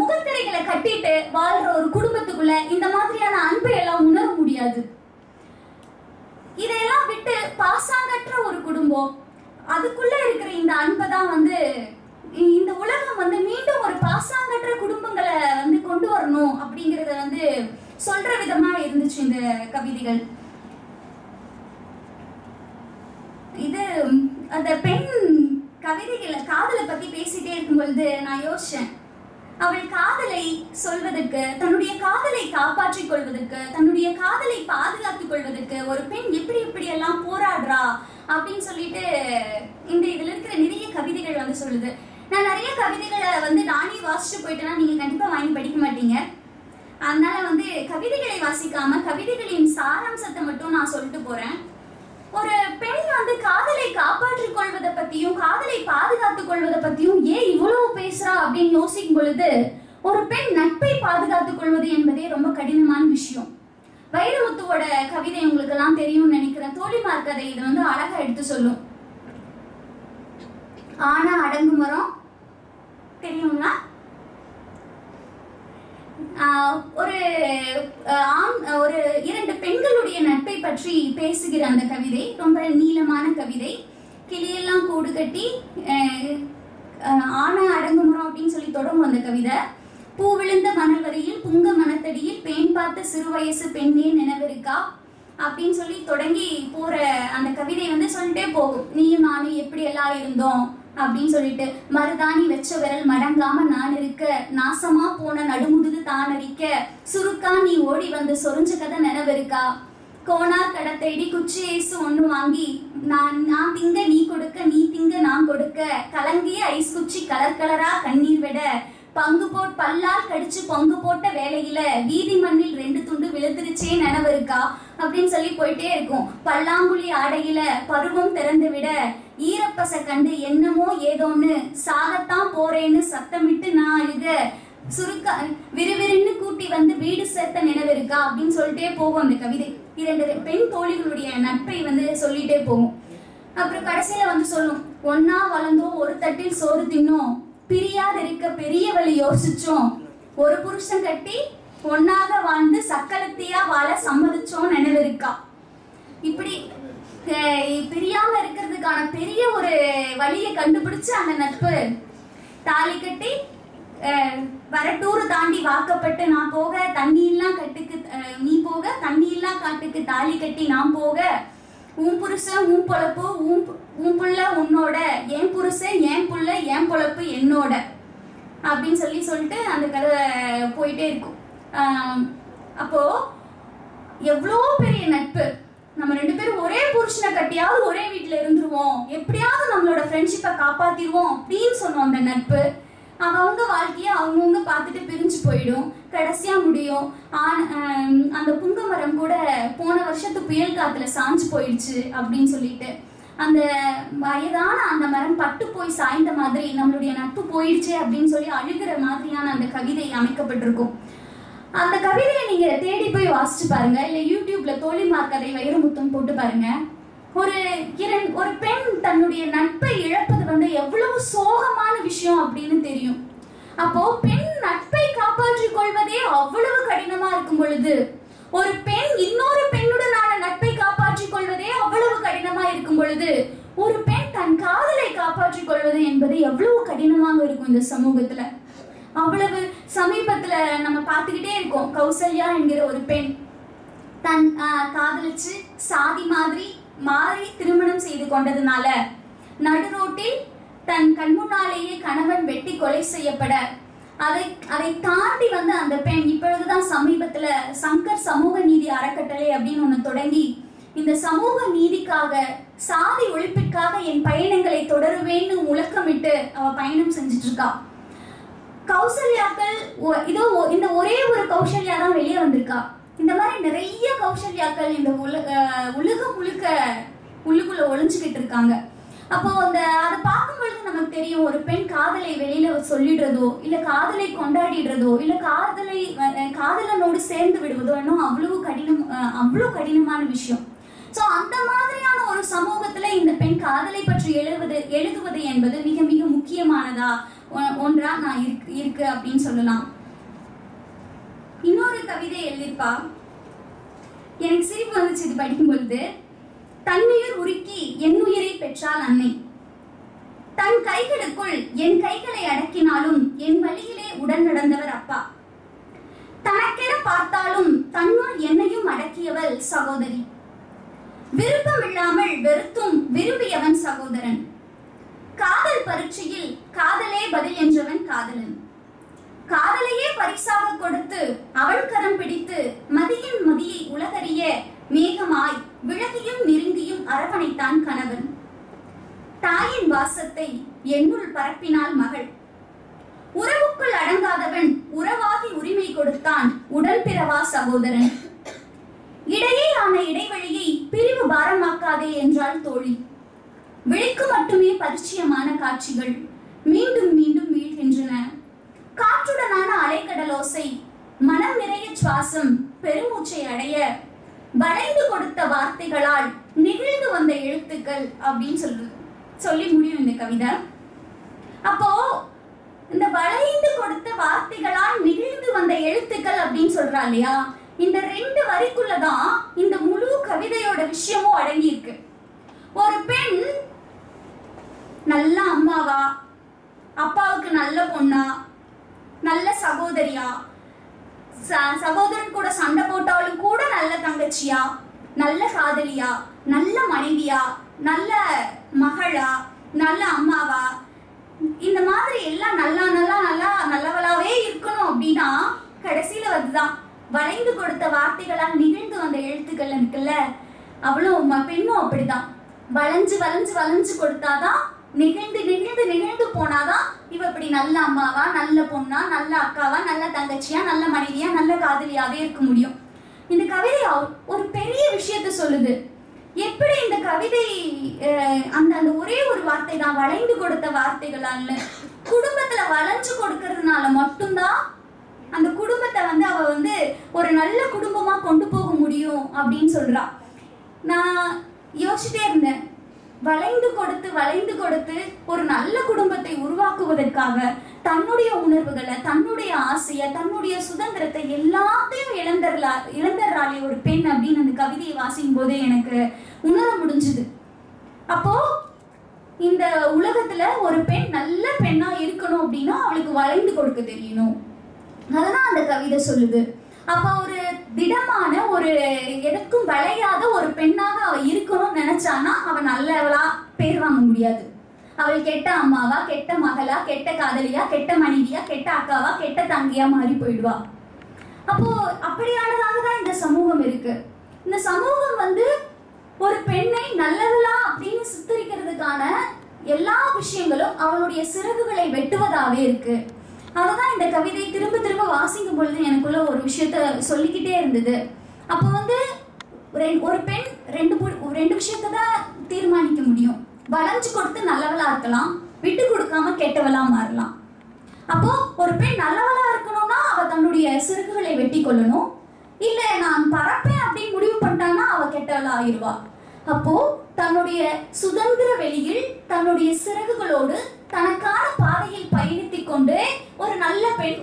முகத்திரைகளை கட்டிட்டு வாழ்ற ஒரு குடும்பத்துக்குள்ள இந்த மாதிரியான அன்பை எல்லாம் உணர முடியாது. இதையெல்லாம் விட்டு பாசாங்கற்ற ஒரு குடும்பம் அதுக்குள்ள இருக்கிற இந்த அன்பை தான் வந்து இந்த உலகம் வந்து மீண்டும் ஒரு பாசாங்கற்ற குடும்பங்களை வந்து கொண்டு வரணும் அப்படிங்கறத வந்து சொல்ற விதமா இருந்துச்சு இந்த கவிதைகள். இது அந்த பெண் கவிதைகளை காதலை பத்தி பேசிட்டே இருக்கும் பொழுது நான் யோசிச்சேன். அவள் காதலை சொல்வதற்கு தன்னுடைய காதலை காப்பாற்றிக் கொள்வதற்கு தன்னுடைய காதலை பாதுகாத்துக் கொள்வதற்கு ஒரு பெண் எப்படி எப்படி எல்லாம் போராடுறா அப்படின்னு சொல்லிட்டு இந்த இதுல இருக்கிற நிறைய கவிதைகள் வந்து சொல்லுது. நான் நிறைய கவிதைகளை வந்து நானே வாசிச்சு போயிட்டேன்னா நீங்க கண்டிப்பா வாங்கி படிக்க மாட்டீங்க. அதனால வந்து கவிதைகளை வாசிக்காம கவிதைகளின் சாராம்சத்தை மட்டும் நான் சொல்லிட்டு போறேன். ஒரு பெண் வந்து காதலை காப்பாற்றிக் கொள்வதை பத்தியும் காதலை பாதுகாத்துக் கொள்வதை பத்தியும் ஏன் இவ்வளவு பேசுறா அப்படின்னு யோசிக்கும் பொழுது ஒரு பெண் நட்பை பாதுகாத்துக் கொள்வது என்பதே ரொம்ப கடினமான விஷயம். வைரமுத்துவோட கவிதை உங்களுக்கு எல்லாம் தெரியும்னு நினைக்கிறேன். தோழிமார் கதை இது வந்து அழகா எடுத்து சொல்லும். ஆனா அடங்கு மரம் தெரியுங்களா? ஒரு ஆண் ஒரு இரண்டு பெண்களுடைய நட்பை பற்றி பேசுகிற அந்த கவிதை ரொம்ப நீளமான கவிதை. கிளியெல்லாம் கூடு கட்டி ஆனா அடங்குமரம் அப்படின்னு சொல்லி தொடங்கும் அந்த கவிதை. பூ விழுந்த மணல் வரையில் புங்க மனத்தடியில் பெண் பார்த்த சிறு வயசு பெண்ணே நினைவிருக்கா? அப்படின்னு சொல்லி தொடங்கி போற அந்த கவிதை வந்து சொல்லிட்டே போகும். நீயும் நானும் எப்படி எல்லாம் இருந்தோம்? அப்படின்னு சொல்லிட்டு மருதாணி வச்ச விரல் மடங்காம நான் இருக்க நாசமா போன நடுமுதுகு தான் அடிக்க சுருக்கா நீ ஓடி வந்து சொரிஞ்ச கதை நினைவிருக்கா? கோனார் கடை தேடி குச்சி ஐஸ் ஒண்ணு வாங்கி நான் நான் திங்க நீ கொடுக்க நீ திங்க நான் கொடுக்க கலங்கிய ஐஸ் குச்சி கலர் கலரா கண்ணீர் விட பங்கு போட் பல்லால் கடிச்சு பங்கு போட்ட வேலையில வீதி மண்ணில் ரெண்டு துண்டு விழுந்துருச்சே நினைவு இருக்கா அப்படின்னு சொல்லி போயிட்டே இருக்கும். பல்லாங்குழி ஆடையில பருவம் திறந்து விட ஈரப்பச கண்டு என்னமோ ஏதோன்னு சாகத்தான் போறேன்னு சத்தமிட்டு நான் அழுக. சுருக்க விறுவிறுன்னு கூட்டி வந்து வீடு சேர்த்த நினைவு இருக்கா அப்படின்னு சொல்லிட்டே போகும் அந்த கவிதை. இரண்டு பெண் தோழிகளுடைய நட்பை வந்து சொல்லிட்டே போகும். அப்புறம் கடைசியில வந்து சொல்லும் ஒன்னா வளர்ந்தோம் ஒரு தட்டில் சோறு தின்னோம். பிரியாது இருக்க பெரிய வழி யோசிச்சோம். ஒரு புருஷன் கட்டி ஒன்னாக வாழ்ந்து சக்கலத்தியா வாழ சம்மதிச்சோம் நினைவு இருக்கா? இப்படி பிரியாம இருக்கிறதுக்கான பெரிய ஒரு வழியை கண்டுபிடிச்சு அந்த நட்பு. தாலி கட்டி அஹ், வரட்டூர் தாண்டி வாக்கப்பட்டு நான் போக தண்ணி எல்லாம் கட்டுக்கு நீ போக தண்ணி எல்லாம் காட்டுக்கு தாலி கட்டி நான் போக. உன் புருஷன் உன் பொழப்பு உன் உன் புள்ள உன்னோட என் புருஷன் என் புள்ள என் பொழப்பு என்னோட. அப்படின்னு சொல்லி சொல்லிட்டு அந்த கதை போயிட்டே இருக்கும். அப்போது அப்போ எவ்வளோ பெரிய நட்பு நம்ம ரெண்டு பேரும் ஒரே புருஷனை கட்டியாவது ஒரே வீட்டில் இருந்துருவோம். எப்படியாவது நம்மளோட ஃப்ரெண்ட்ஷிப்பை காப்பாத்திடுவோம் அப்படின்னு சொன்னோம் அந்த நட்பு. அவங்க வாழ்க்கைய அவங்கவுங்க பார்த்துட்டு பிரிஞ்சு போயிடும். கடைசியா முடியும். அந்த புங்க மரம் கூட போன வருஷத்து புயல் காத்துல சாஞ்சு போயிடுச்சு அப்படின்னு சொல்லிட்டு. அந்த வயதான அந்த மரம் பட்டு போய் சாய்ந்த மாதிரி நம்மளுடைய நட்பு போயிடுச்சே அப்படின்னு சொல்லி அழுகிற மாதிரியான அந்த கவிதை அமைக்கப்பட்டிருக்கும். அந்த கவிதையை நீங்க தேடி போய் வாசிச்சு பாருங்க. இல்ல யூடியூப்ல தோழிமார் கதை வைரமுத்தம் போட்டு பாருங்க. ஒரு இரண் ஒரு பெண் தன்னுடைய நட்பை இழப்பது வந்து எவ்வளவு சோகமான விஷயம் அப்படின்னு தெரியும். அப்போ பெண் நட்பை காப்பாற்றிக் கொள்வதே அவ்வளவு கடினமா இருக்கும் பொழுது ஒரு பெண் இன்னொரு பெண்ணுடனான நட்பை காப்பாற்றிக் கொள்வதே அவ்வளவு கடினமா இருக்கும் பொழுது ஒரு பெண் தன் காதலை காப்பாற்றிக் கொள்வது என்பது எவ்வளவு கடினமாக இருக்கும் இந்த சமூகத்துல. அவ்வளவு சமீபத்துல நம்ம பார்த்துக்கிட்டே இருக்கோம். கௌசல்யா என்கிற ஒரு பெண் தன் காதலிச்சு சாதி மாதிரி மாறி திருமணம் செய்து கொண்டதுனால நடுரோட்டில் தன் கண்முன்னாலேயே கணவன் வெட்டி கொலை செய்யப்பட. அதை அதை தாண்டி வந்து அந்த பெண் இப்பொழுதுதான் சமீபத்துல சங்கர் சமூக நீதி அறக்கட்டளை அப்படின்னு ஒண்ணு தொடங்கி இந்த சமூக நீதிக்காக சாதி ஒழிப்பிற்காக என் பயணங்களை தொடருவேன்னு முழக்கமிட்டு அவ பயணம் செஞ்சுட்டு இருக்கா கௌசல்யாக்கள் இதோ இந்த ஒரே ஒரு கௌசல்யா தான் வெளியே வந்திருக்கா. இந்த மாதிரி நிறைய கௌசல்யாக்கள் இந்த உலக உலகம் முழுக்க உள்ளுக்குள்ள ஒளிஞ்சுக்கிட்டு இருக்காங்க. அப்போ அந்த அதை பார்க்கும் பொழுது நமக்கு தெரியும் ஒரு பெண் காதலை வெளியில சொல்லிடுறதோ இல்ல காதலை கொண்டாடிடுறதோ இல்ல காதலை காதலனோடு சேர்ந்து விடுவதோ இன்னும் அவ்வளவு கடினம் அவ்வளவு கடினமான விஷயம். சோ அந்த மாதிரியான ஒரு சமூகத்துல இந்த பெண் காதலை பற்றி எழுவது எழுதுவது என்பது மிக மிக முக்கியமானதா ஒ- ஒன்றா நான் இருக்கு இருக்கு அப்படின்னு சொல்லலாம். இன்னொரு கவிதை எழுதியிருப்பா. எனக்கு சிரிப்பு வந்துச்சு இது படிக்கும் பொழுது தன்னுயிர் உருக்கி என் உயிரை பெற்றால் அன்னை. தன் கைகளுக்குள் என் கைகளை அடக்கினாலும் என் வழியிலே உடன் நடந்தவர் அப்பா. தனக்கென பார்த்தாலும் தன்னுள் என்னையும் அடக்கியவள் சகோதரி. விருப்பம் இல்லாமல் வெறுத்தும் விரும்பியவன் சகோதரன். காதல் பரீட்சையில் காதலே பதில் என்றவன் காதலன். காதலையே பரிசாக கொடுத்து அவள் கரம் பிடித்து மதியின் மதியை உலகறிய மேகமாய் விலகியும் நெருங்கியும் அரவணைத்தான் கணவன். தாயின் வாசத்தை என்னுள் பரப்பினாள் மகள். உறவுக்குள் அடங்காதவன் உறவாகி உரிமை கொடுத்தான் உடன்பிறவா சகோதரன். இடையேயான இடைவெளியை பிரிவு பாரமாக்காதே என்றாள் தோழி. விழிக்கு மட்டுமே பரிச்சயமான காட்சிகள் மீண்டும் மீண்டும் மீள்கின்றன காற்றுடனான அலைக்கடலோசை மனம் நிறைய சுவாசம் பெருமூச்சை அடைய வளைந்து கொடுத்த வார்த்தைகளால் நிகழ்ந்து வந்த எழுத்துக்கள் அப்படின்னு சொல்லு சொல்லி முடியும் இந்த கவிதை. அப்போ இந்த வளைந்து கொடுத்த வார்த்தைகளால் நிகழ்ந்து வந்த எழுத்துக்கள் அப்படின்னு சொல்றா இல்லையா? இந்த ரெண்டு வரிக்குள்ளதான் இந்த முழு கவிதையோட விஷயமும் அடங்கி இருக்கு ஒரு பெண் நல்ல அம்மாவா? அப்பாவுக்கு நல்ல பொண்ணா? நல்ல சகோதரியா? ச- சகோதரன் கூட சண்டை போட்டாலும் கூட நல்ல தங்கச்சியா? நல்ல காதலியா? நல்ல மனைவியா? நல்ல மகளா? நல்ல அம்மாவா? இந்த மாதிரி எல்லாம் நல்லா நல்லா நல்லா நல்லவளாவே இருக்கணும் அப்படின்னா கடைசியில வந்துதான் வளைந்து கொடுத்த வார்த்தைகளால் நிகழ்ந்து வந்த எழுத்துக்கள் இருக்குல்ல அவளும் ம- பெண்ணும் அப்படிதான். வளைஞ்சு வளைஞ்சு வளைஞ்சு கொடுத்தாதான் நிகழ்ந்து நிகழ்ந்து நிகழ்ந்து போனாதான் இவ இப்படி நல்ல அம்மாவா நல்ல பொண்ணா நல்ல அக்காவா நல்ல தங்கச்சியா நல்ல மனைவியா நல்ல காதலியாவே இருக்க முடியும். இந்த கவிதை ஒரு பெரிய விஷயத்த சொல்லுது. எப்படி இந்த கவிதை அந்த அந்த ஒரே ஒரு வார்த்தை தான் வளைந்து கொடுத்த வார்த்தைகளால குடும்பத்துல வளைஞ்சு கொடுக்கறதுனால மட்டும்தான் அந்த குடும்பத்தை வந்து அவ வந்து ஒரு நல்ல குடும்பமா கொண்டு போக முடியும் அப்படின்னு சொல்றா. நான் யோசிச்சுட்டே இருந்தேன். வளைந்து கொடுத்து வளைந்து கொடுத்து ஒரு நல்ல குடும்பத்தை உருவாக்குவதற்காக தன்னுடைய உணர்வுகளை தன்னுடைய ஆசையை தன்னுடைய சுதந்திரத்தை எல்லாத்தையும் இழந்தர்லா இழந்தர்றாளே ஒரு பெண் அப்படின்னு அந்த கவிதையை வாசிக்கும் போது எனக்கு உணர முடிஞ்சுது. அப்போ இந்த உலகத்துல ஒரு பெண் நல்ல பெண்ணா இருக்கணும் அப்படின்னா அவளுக்கு வளைந்து கொடுக்க தெரியணும். அதுதான் அந்த கவிதை சொல்லுது. அப்ப ஒரு திடமான ஒரு எதுக்கும் விளையாத ஒரு பெண்ணாக அவ இருக்கணும்னு நினைச்சானா அவ நல்லவளா பேர் வாங்க முடியாது. அவள் கெட்ட அம்மாவா கெட்ட மகளா கெட்ட காதலியா கெட்ட மனைவியா கெட்ட அக்காவா கெட்ட தங்கியா மாறி போயிடுவா. அப்போ அப்படியானதாக தான் இந்த சமூகம் இருக்கு. இந்த சமூகம் வந்து ஒரு பெண்ணை நல்லவளா அப்படின்னு சித்தரிக்கிறதுக்கான எல்லா விஷயங்களும் அவளுடைய சிறகுகளை வெட்டுவதாவே இருக்கு. அதுதான் இந்த கவிதை திரும்ப திரும்ப வாசிக்கும் பொழுது எனக்குள்ள ஒரு விஷயத்த சொல்லிக்கிட்டே இருந்தது. அப்போ வந்து ரெண்- ஒரு பெண் ரெண்டு ரெண்டு விஷயத்தை தான் தீர்மானிக்க முடியும். வளைஞ்சு கொடுத்து நல்லவளா இருக்கலாம் விட்டு கொடுக்காம கெட்டவளா மாறலாம். அப்போ ஒரு பெண் நல்லவளா இருக்கணும்னா அவ தன்னுடைய சிறகுகளை வெட்டி கொள்ளணும். இல்ல நான் பறப்பேன் அப்படின்னு முடிவு பண்ணிட்டான்னா அவ கெட்டவளா ஆயிடுவா. அப்போ தன்னுடைய சுதந்திர வெளியில் தன்னுடைய சிறகுகளோடு தனக்கான பாதையில் பயணித்துக் கொண்டு ஒரு நல்ல பெண்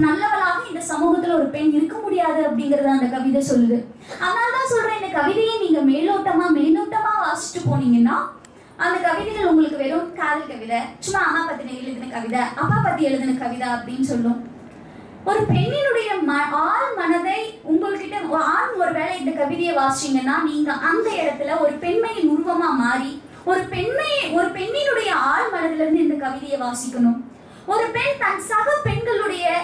நல்லவளாக இந்த சமூகத்துல ஒரு பெண் இருக்க முடியாது அப்படிங்கறத அந்த கவிதை சொல்லுது. அதனாலதான் சொல்றேன் இந்த கவிதையை நீங்க மேலோட்டமா மேலோட்டமா வாசிச்சுட்டு போனீங்கன்னா அந்த கவிதைகள் உங்களுக்கு வெறும் காதல் கவிதை சும்மா அம்மா பத்தின எழுதின கவிதை அப்பா பத்தி எழுதின கவிதை அப்படின்னு சொல்லும். ஒரு பெண்ணினுடைய ம- மனதை உங்கள்கிட்ட ஒ- ஆண் ஒருவேளை இந்த கவிதையை வாசிச்சீங்கன்னா நீங்க அந்த இடத்துல ஒரு பெண்மையின் உருவமா மாறி ஒரு பெண்மை ஒரு பெண்ணினுடைய ஆள் மனதிலிருந்து இந்த கவிதையை வாசிக்கணும். ஒரு பெண் தன் சக பெண்களுடைய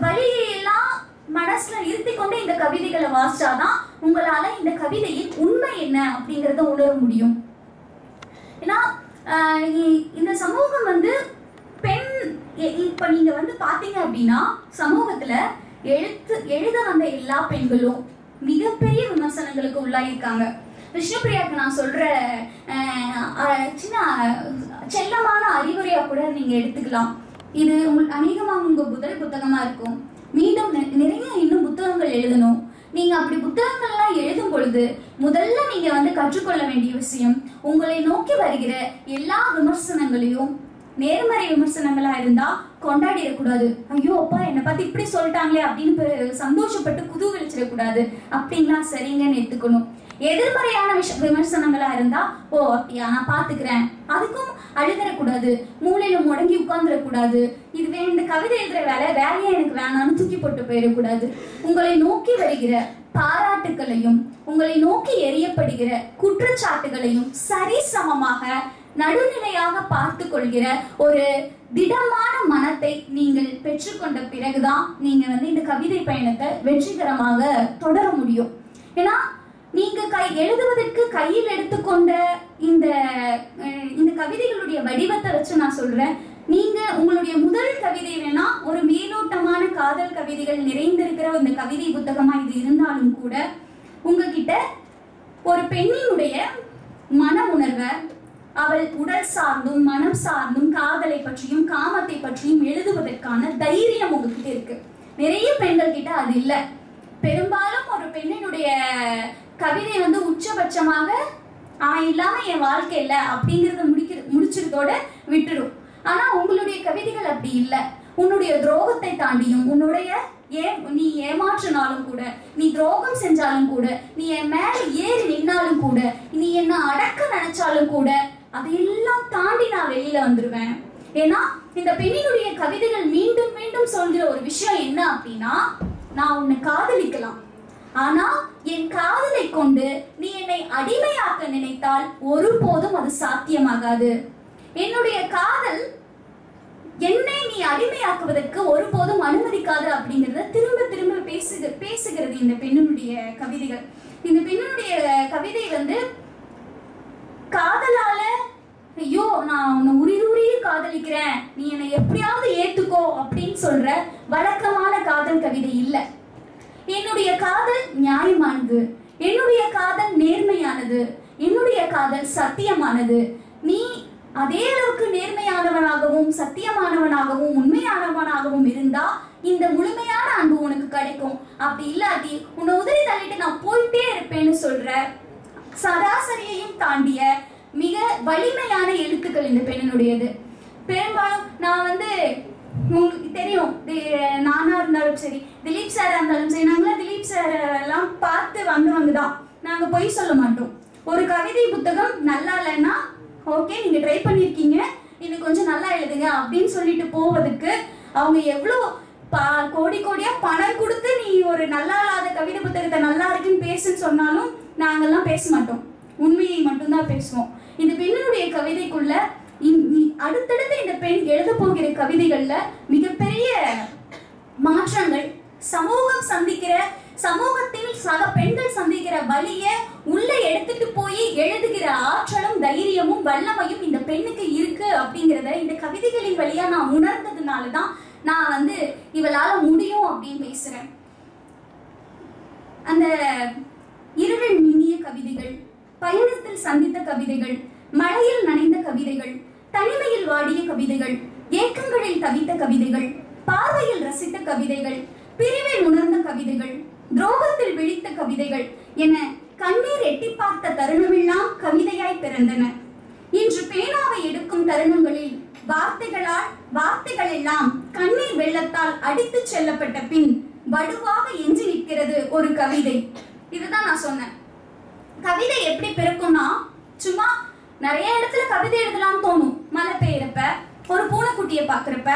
வழியை எல்லாம் மனசுல இருத்தி கொண்டு இந்த கவிதைகளை வாசிச்சாதான் உங்களால இந்த கவிதையின் உண்மை என்ன அப்படிங்கறத உணர முடியும். ஏன்னா இ- இந்த சமூகம் வந்து பெண் இப்ப நீங்க வந்து பாத்தீங்க அப்படின்னா சமூகத்துல எழுத்து எழுத வந்த எல்லா பெண்களும் மிகப்பெரிய விமர்சனங்களுக்கு உள்ளாயிருக்காங்க. விஷ்ணுபிரியாக்கு நான் சொல்ற சின்ன செல்லமான அறிவுரையா கூட நீங்க எடுத்துக்கலாம். இது உங்கள் அநேகமாக உங்க முதல் புத்தகமா இருக்கும். மீண்டும் நிறைய இன்னும் புத்தகங்கள் எழுதணும். நீங்க அப்படி புத்தகங்கள்லாம் எழுதும் பொழுது முதல்ல நீங்க வந்து கற்றுக்கொள்ள வேண்டிய விஷயம் உங்களை நோக்கி வருகிற எல்லா விமர்சனங்களையும் நேர்மறை விமர்சனங்களா இருந்தா கொண்டாடிடக்கூடாது. ஐயோ அப்பா என்னை பத்தி இப்படி சொல்லிட்டாங்களே அப்படின்னு சந்தோஷப்பட்டு குதூகலிச்சிடக்கூடாது. அப்படின்லாம் சரிங்கன்னு எடுத்துக்கணும். எதிர்மறையான விஷ விமர்சனங்களா இருந்தா ஓ அப்படியா நான் பாத்துக்கிறேன். அதுக்கும் அழுதரக்கூடாது மூளையில முடங்கி உட்கார்ந்துடக்கூடாது இதுவே இந்த கவிதை எழுதுற வேலை வேலையே எனக்கு வேணாம்னு தூக்கி போட்டு போயிடக்கூடாது உங்களை நோக்கி வருகிற பாராட்டுக்களையும் உங்களை நோக்கி எறியப்படுகிற குற்றச்சாட்டுகளையும் சரிசமமாக நடுநிலையாக பார்த்து கொள்கிற ஒரு திடமான மனத்தை நீங்கள் பெற்றுக்கொண்ட பிறகுதான் நீங்க வந்து இந்த கவிதை பயணத்தை வெற்றிகரமாக தொடர முடியும். ஏன்னா நீங்க கை எழுதுவதற்கு கையில் எடுத்துக்கொண்ட இந்த இந்த கவிதைகளுடைய வடிவத்தை வச்சு நான் சொல்றேன். நீங்க உங்களுடைய முதல் கவிதை வேணா ஒரு மேலோட்டமான காதல் கவிதைகள் நிறைந்திருக்கிற இந்த கவிதை புத்தகமா இது இருந்தாலும் கூட உங்ககிட்ட ஒரு பெண்ணினுடைய மன உணர்வை அவள் உடல் சார்ந்தும் மனம் சார்ந்தும் காதலை பற்றியும் காமத்தை பற்றியும் எழுதுவதற்கான தைரியம் உங்ககிட்ட இருக்கு. நிறைய பெண்கள் கிட்ட அது இல்ல. பெரும்பாலும் ஒரு பெண்ணினுடைய கவிதை வந்து உச்சபட்சமாக அவன் இல்லாம என் வாழ்க்கை இல்ல அப்படிங்கறத முடிக்கிற முடிச்சிருக்கோட விட்டுடும் ஆனா உங்களுடைய கவிதைகள் அப்படி இல்ல. உன்னுடைய துரோகத்தை தாண்டியும் உன்னுடைய ஏ நீ ஏமாற்றினாலும் கூட நீ துரோகம் செஞ்சாலும் கூட நீ என் மேல ஏறி நின்னாலும் கூட நீ என்ன அடக்க நினைச்சாலும் கூட அதையெல்லாம் தாண்டி நான் வெளியில வந்துருவேன். ஏன்னா இந்த பெண்ணினுடைய கவிதைகள் மீண்டும் மீண்டும் சொல்கிற ஒரு விஷயம் என்ன அப்படின்னா நான் உன்னை காதலிக்கலாம். ஆனா என் காதலை கொண்டு நீ என்னை அடிமையாக்க நினைத்தால் ஒருபோதும் அது சாத்தியமாகாது. என்னுடைய காதல் என்னை நீ அடிமையாக்குவதற்கு ஒருபோதும் அனுமதிக்காது அப்படிங்கறத திரும்ப திரும்ப பேசுக பேசுகிறது இந்த பெண்ணினுடைய கவிதைகள். இந்த பெண்ணினுடைய கவிதை வந்து காதலால ஐயோ நான் உன்னை உயிர் காதலிக்கிறேன். நீ என்னை எப்படியாவது ஏத்துக்கோ அப்படின்னு சொல்ற வழக்கமான காதல் கவிதை இல்லை. என்னுடைய காதல் நியாயமானது. என்னுடைய காதல் நேர்மையானது. என்னுடைய காதல் சத்தியமானது. நீ அதே அளவுக்கு நேர்மையானவனாகவும் சத்தியமானவனாகவும் உண்மையானவனாகவும் இருந்தா இந்த முழுமையான அன்பு உனக்கு கிடைக்கும். அப்படி இல்லாட்டி உன்னை உதறி தள்ளிட்டு நான் போயிட்டே இருப்பேன்னு சொல்ற சராசரியையும் தாண்டிய மிக வலிமையான எழுத்துக்கள் இந்த பெண்ணினுடையது. பெரும்பாலும் நான் வந்து உங்களுக்கு தெரியும். தி- நானா இருந்தாலும் சரி திலீப் சாராக இருந்தாலும் சரி நாங்களாம் திலீப் சார் எல்லாம் பார்த்து வந்தவங்க தான் நாங்க பொய் சொல்ல மாட்டோம். ஒரு கவிதை புத்தகம் நல்லா இல்லைன்னா ஓகே நீங்க ட்ரை பண்ணிருக்கீங்க. இது கொஞ்சம் நல்லா எழுதுங்க அப்படின்னு சொல்லிட்டு போவதுக்கு அவங்க எவ்வளோ பா கோடி கோடியா பணம் கொடுத்து நீ ஒரு நல்லா இல்லாத கவிதை புத்தகத்தை நல்லா இருக்குன்னு பேசுன்னு சொன்னாலும் நாங்கெல்லாம் பேச மாட்டோம். உண்மையை மட்டும்தான் பேசுவோம். இந்த பெண்ணுடைய கவிதைக்குள்ள அடுத்தடுத்து இந்த பெண் எழுத போகிற கவிதைகள்ல மிகப்பெரிய மாற்றங்கள் சமூகம் சந்திக்கிற சமூகத்தில் சக பெண்கள் சந்திக்கிற வலிய உள்ள எடுத்துட்டு போய் எழுதுகிற ஆற்றலும் தைரியமும் வல்லமையும் இந்த பெண்ணுக்கு இருக்கு அப்படிங்கிறத இந்த கவிதைகளின் வழியா நான் உணர்ந்ததுனால தான் நான் வந்து இவளால முடியும் அப்படின்னு பேசுறேன். அந்த இருள் மின்னிய கவிதைகள் பயணத்தில் சந்தித்த கவிதைகள் மழையில் நனைந்த கவிதைகள் தனிமையில் வாடிய கவிதைகள் ஏக்கங்களில் தவித்த கவிதைகள் பார்வையில் ரசித்த கவிதைகள் பிரிவை உணர்ந்த கவிதைகள் துரோகத்தில் விழித்த கவிதைகள் என கண்ணீர் எட்டி பார்த்த தருணமெல்லாம் கவிதையாய் பிறந்தன. இன்று பேனாவை எடுக்கும் தருணங்களில் வார்த்தைகளால் வார்த்தைகள் எல்லாம் கண்ணீர் வெள்ளத்தால் அடித்துச் செல்லப்பட்ட பின் வடுவாக எஞ்சி நிற்கிறது ஒரு கவிதை. இதுதான் நான் சொன்னேன். கவிதை எப்படி பிறக்கும்னா சும்மா நிறைய இடத்துல கவிதை எழுதலாம்னு தோணும். மழை பெய்யறப்ப ஒரு பூனைக்குட்டியை பார்க்குறப்ப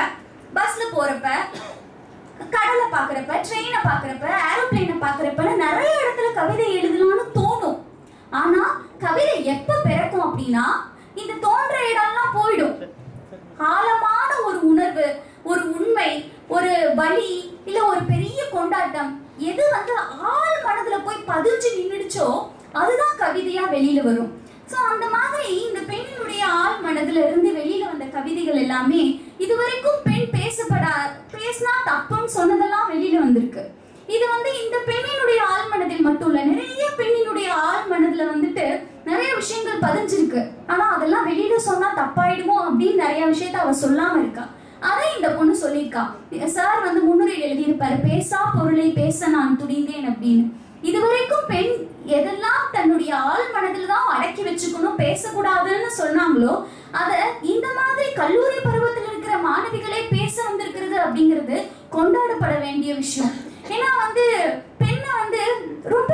பஸ்ல போறப்ப கடலை பார்க்குறப்ப ட்ரெயினை பார்க்குறப்ப ஏரோப்ளேனை பார்க்கறப்ப நிறைய இடத்துல கவிதை எழுதலாம்னு தோணும். ஆனா கவிதை எப்ப பிறக்கும் அப்படின்னா இந்த தோன்ற இடம்லாம் போயிடும். ஆழமான ஒரு உணர்வு ஒரு உண்மை ஒரு வலி இல்ல ஒரு பெரிய கொண்டாட்டம் எது வந்து ஆழ் மனதுல போய் பதிஞ்சு நின்றுடுச்சோ அதுதான் கவிதையா வெளியில வரும். சோ அந்த மாதிரி இந்த பெண்ணினுடைய ஆள் மனதுல இருந்து வெளியில வந்த கவிதைகள் எல்லாமே இதுவரைக்கும் பெண் பேசப்படா பேசினா தப்புன்னு சொன்னதெல்லாம் வெளியில வந்திருக்கு. இது வந்து இந்த பெண்ணினுடைய ஆள் மனதில் மட்டும் இல்ல நிறைய பெண்ணினுடைய ஆள் மனதுல வந்துட்டு நிறைய விஷயங்கள் பதிஞ்சிருக்கு. ஆனா அதெல்லாம் வெளியில சொன்னா தப்பாயிடுமோ அப்படின்னு நிறைய விஷயத்த அவ சொல்லாம இருக்கா. அதை இந்த பொண்ணு சொல்லியிருக்கா. சார் வந்து முன்னுரையில் எழுதியிருப்பாரு பேசா பொருளை பேச நான் துணிந்தேன் அப்படின்னு. இதுவரைக்கும் பெண் எதெல்லாம் தன்னுடைய ஆள் மனதில் தான் அடக்கி வச்சுக்கணும் பேசக்கூடாதுன்னு சொன்னாங்களோ அதை இந்த மாதிரி கல்லூரி பருவத்தில் இருக்கிற மாணவிகளே பேச வந்திருக்கிறது அப்படிங்கிறது கொண்டாடப்பட வேண்டிய விஷயம். ஏன்னா வந்து பெண்ணை வந்து ரொம்ப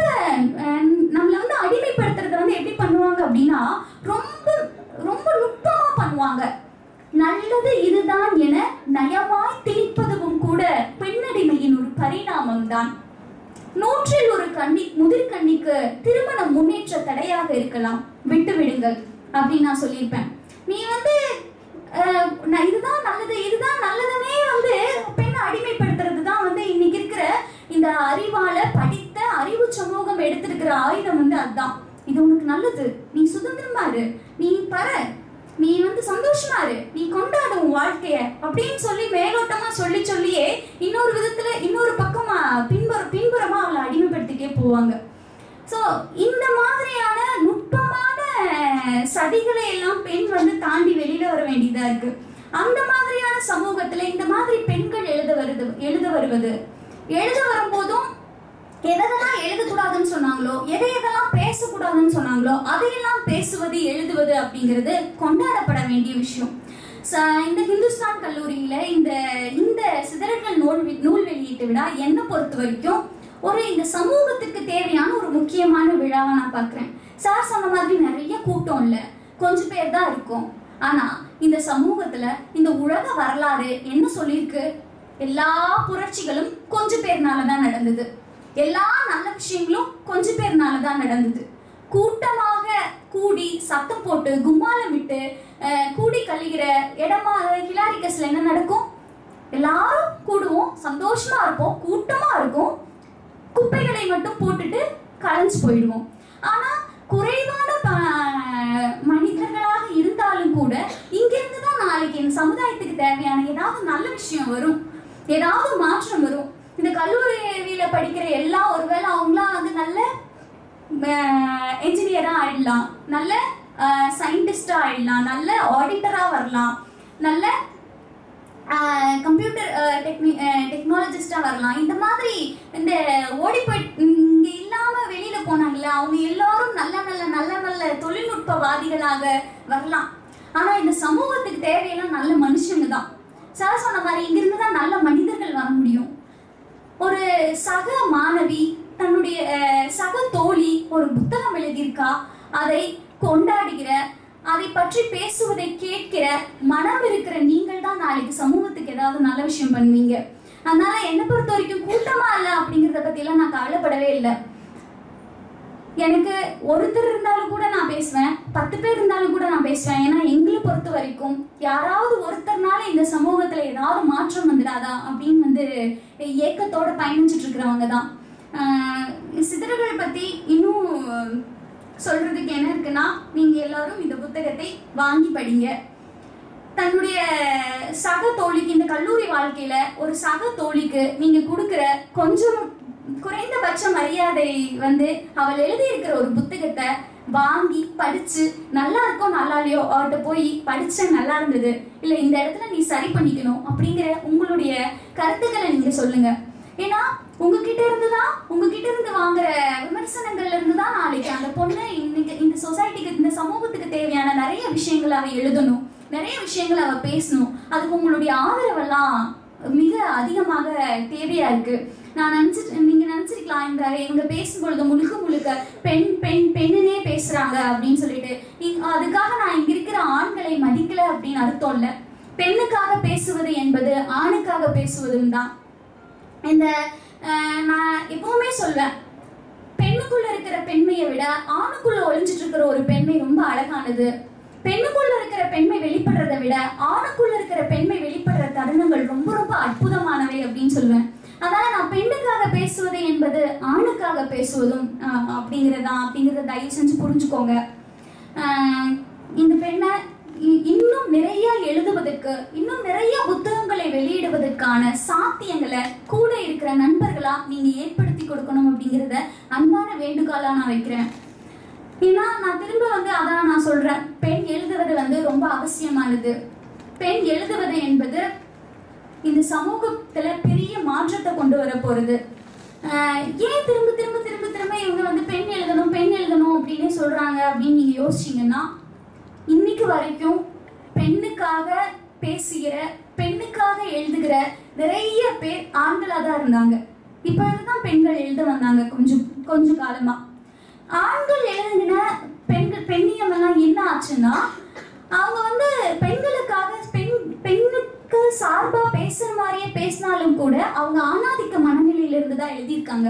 நம்மளை வந்து அடிமைப்படுத்துறத வந்து எப்படி பண்ணுவாங்க அப்படின்னா ரொம்ப ரொம்ப நுட்பமா பண்ணுவாங்க. நல்லது இதுதான் என நயமாய் திணிப்பதுவும் கூட பெண்ணடிமையின் ஒரு பரிணாமம் தான் நூற்றில் ஒரு கன்னி முதிர் கன்னிக்கு திருமண முன்னேற்ற தடையாக இருக்கலாம். விட்டு விடுங்கள் அப்படின்னு நான் சொல்லியிருப்பேன். நீ வந்து நான் இதுதான் நல்லது இதுதான் நல்லதுன்னே வந்து பெண்ணை அடிமைப்படுத்துறது தான் வந்து இன்னைக்கு இருக்கிற இந்த அறிவால படித்த அறிவு சமூகம் எடுத்திருக்கிற ஆயுதம் வந்து அதுதான். இது உனக்கு நல்லது. நீ சுதந்திரமா இரு. நீ பர. நீ வந்து சந்தோஷமா இரு. நீ கொண்டாடு உன் வாழ்க்கைய. அப்படின்னு சொல்லி மேலோட்டமா சொல்லி சொல்லியே இன்னொரு விதத்துல இன்னொரு பக்கமா பின்புற பின்புறமா அவளை அடிமைப்படுத்திட்டே போவாங்க. ஸோ இந்த மாதிரியான நுட்பமான சதிகளை எல்லாம் பெண் வந்து தாண்டி வெளியில வர வேண்டியதா இருக்கு. அந்த மாதிரியான சமூகத்துல இந்த மாதிரி பெண்கள் எழுத வருது எழுத வருவது. எழுத வரும்போதும் எதெல்லாம் எழுதக்கூடாதுன்னு சொன்னாங்களோ எதை எதெல்லாம் பேசக்கூடாதுன்னு சொன்னாங்களோ அதையெல்லாம் பேசுவது எழுதுவது அப்படிங்கிறது கொண்டாடப்பட வேண்டிய விஷயம். இந்த ஹிந்துஸ்தான் கல்லூரியில இந்த இந்த சிதறல்கள் நூல் வி- நூல் வெளியீட்டு விழா என்னை பொறுத்த வரைக்கும் ஒரு இந்த சமூகத்துக்கு தேவையான ஒரு முக்கியமான விழாவை நான் பார்க்குறேன். சார் சொன்ன மாதிரி நிறைய கூட்டம் இல்லை. கொஞ்சம் பேர் தான் இருக்கும். ஆனா இந்த சமூகத்துல இந்த உலக வரலாறு என்ன சொல்லியிருக்கு? எல்லா புரட்சிகளும் கொஞ்சம் பேர்னால தான் நடந்தது. எல்லா நல்ல விஷயங்களும் கொஞ்சம் பேர்னால தான் நடந்தது. கூட்டமாக கூடி சத்தம் போட்டு கும்மாலம் விட்டு கூடி கழிகிற இடமா கசில் என்ன நடக்கும்? எல்லாரும் கூடுவோம் சந்தோஷமா இருப்போம் கூட்டமா இருக்கும். குப்பைகளை மட்டும் போட்டுட்டு கலைஞ்சு போயிடுவோம். ஆனா குறைவான ப- மனிதர்களாக இருந்தாலும் கூட இங்கிருந்து தான் நாளைக்கு என் சமுதாயத்துக்கு தேவையான ஏதாவது நல்ல விஷயம் வரும். ஏதாவது மாற்றம் வரும். இந்த கல்லூரியில படிக்கிற எல்லா ஒருவேளை அவங்களாம் வந்து நல்ல என்ஜினியரா ஆயிடலாம். நல்ல சயின்டிஸ்டா ஆயிடலாம். நல்ல ஆடிட்டரா வரலாம். நல்ல கம்ப்யூட்டர் டெக்னி டெக்னாலஜிஸ்டாக வரலாம். இந்த மாதிரி இந்த ஓடி போய் இங்கே இல்லாமல் வெளியில் போனாங்கல்ல அவங்க எல்லாரும் நல்ல நல்ல நல்ல நல்ல தொழில்நுட்பவாதிகளாக வரலாம். ஆனால் இந்த சமூகத்துக்கு தேவையெல்லாம் நல்ல மனுஷங்க தான். சார் சொன்ன மாதிரி இங்கிருந்து தான் நல்ல மனிதர்கள் வர முடியும். ஒரு சக மாணவி தன்னுடைய சக தோழி ஒரு புத்தகம் எழுதியிருக்கா? அதை கொண்டாடுகிற அதை பற்றி பேசுவதை கேட்கிற மனம் இருக்கிற நீங்கள் தான் நாளைக்கு சமூகத்துக்கு ஏதாவது நல்ல விஷயம் பண்ணுவீங்க. அதனால என்னை பொறுத்த வரைக்கும் கூட்டமா இல்லை அப்படிங்கிறத எல்லாம் நான் கவலைப்படவே இல்லை. எனக்கு ஒருத்தர் இருந்தாலும் கூட நான் பேசுவேன் பத்து பேர் இருந்தாலும் கூட நான் பேசுவேன். ஏன்னா எங்களை பொறுத்த வரைக்கும் யாராவது ஒருத்தர்னால இந்த சமூகத்துல ஏதாவது மாற்றம் வந்துடாதா அப்படின்னு வந்து ஏக்கத்தோட பயணிச்சுட்டு இருக்கிறவங்க தான். ஆஹ் பத்தி இன்னும் சொல்றதுக்கு என்ன இருக்குன்னா நீங்க எல்லாரும் இந்த புத்தகத்தை வாங்கி படிங்க. தன்னுடைய சக தோழிக்கு இந்த கல்லூரி வாழ்க்கையில ஒரு சக தோழிக்கு நீங்க கொடுக்குற கொஞ்சம் குறைந்தபட்ச மரியாதை வந்து அவள் எழுதியிருக்கிற ஒரு புத்தகத்தை வாங்கி படிச்சு நல்லா இருக்கோ நல்லா இல்லையோ அவர்கிட்ட போய் படிச்ச நல்லா இருந்தது. இல்ல இந்த இடத்துல நீ சரி பண்ணிக்கணும் அப்படிங்கிற உங்களுடைய கருத்துக்களை நீங்க சொல்லுங்க. ஏன்னா உங்ககிட்ட இருந்து தான் உங்ககிட்ட இருந்து வாங்குற விமர்சனங்கள்ல இருந்து தான் நாளைக்கு அந்த பொண்ணு இன்னைக்கு இந்த சொசைட்டிக்கு இந்த சமூகத்துக்கு தேவையான நிறைய விஷயங்களை அவ எழுதணும். நிறைய விஷயங்களை அவ பேசணும். அதுக்கு உங்களுடைய ஆதரவெல்லாம் மிக அதிகமாக தேவையா இருக்கு. நான் நினைச்சிட்டு நீங்க நினைச்சிருக்கலாம் இந்த இவங்க பேசும்பொழுது முழுக்க முழுக்க பெண் பெண் பெண்ணுனே பேசுறாங்க அப்படின்னு சொல்லிட்டு. இங்க- அதுக்காக நான் இங்க இருக்கிற ஆண்களை மதிக்கல அப்படின்னு அர்த்தம் இல்ல. பெண்ணுக்காக பேசுவது என்பது ஆணுக்காக பேசுவதும் தான். இந்த நான் எப்பவுமே சொல்வேன் பெண்ணுக்குள்ள இருக்கிற பெண்மையை விட ஆணுக்குள்ள ஒழிஞ்சிட்டு இருக்கிற ஒரு பெண்மை ரொம்ப அழகானது. பெண்ணுக்குள்ள இருக்கிற பெண்மை வெளிப்படுறதை விட ஆணுக்குள்ள இருக்கிற பெண்மை வெளிப்படுற தருணங்கள் ரொம்ப ரொம்ப அற்புதமானவை அப்படின்னு சொல்லுவேன். அதனால நான் பெண்ணுக்காக பேசுவது என்பது ஆணுக்காக பேசுவதும் அஹ், அப்படிங்கிறதா அப்படிங்கிறத தயவு செஞ்சு புரிஞ்சுக்கோங்க. இந்த பெண்ணை இ- இன்னும் நிறைய எழுதுவதற்கு இன்னும் நிறைய புத்தகங்களை வெளியிடுவதற்கான சாத்தியங்களை கூட இருக்கிற நண்பர்களா நீங்க ஏற்படுத்தி கொடுக்கணும் அப்படிங்கிறத அன்பான வேண்டுகோளா நான் வைக்கிறேன். ஏன்னா நான் திரும்ப வந்து அதான் நான் சொல்றேன். பெண் எழுதுவது வந்து ரொம்ப அவசியமானது. பெண் எழுதுவது என்பது இந்த சமூகத்துல பெரிய மாற்றத்தை கொண்டு வர போறது. ஏன் திரும்ப திரும்ப திரும்ப திரும்ப இவங்க வந்து பெண் எழுதணும் பெண் எழுதணும் அப்படின்னு சொல்றாங்க அப்படின்னு நீங்க யோசிச்சீங்கன்னா இன்னைக்கு வரைக்கும் பெண்ணுக்காக பேசுகிற பெண்ணுக்காக எழுதுகிற நிறைய பேர் ஆண்களாக தான் இருந்தாங்க இப்பொழுதுதான் பெண்கள் எழுத வந்தாங்க கொஞ்சம் கொஞ்ச காலமா. ஆண்கள் எழுதின பெண்கள் பெண்ணியம் எல்லாம் என்ன ஆச்சுன்னா அவங்க வந்து பெண்களுக்காக பெண் பெண்ணுக்கு சார்பா பேசுற மாதிரியே பேசினாலும் கூட அவங்க ஆணாதிக்க மனநிலையில இருந்து தான் எழுதியிருக்காங்க.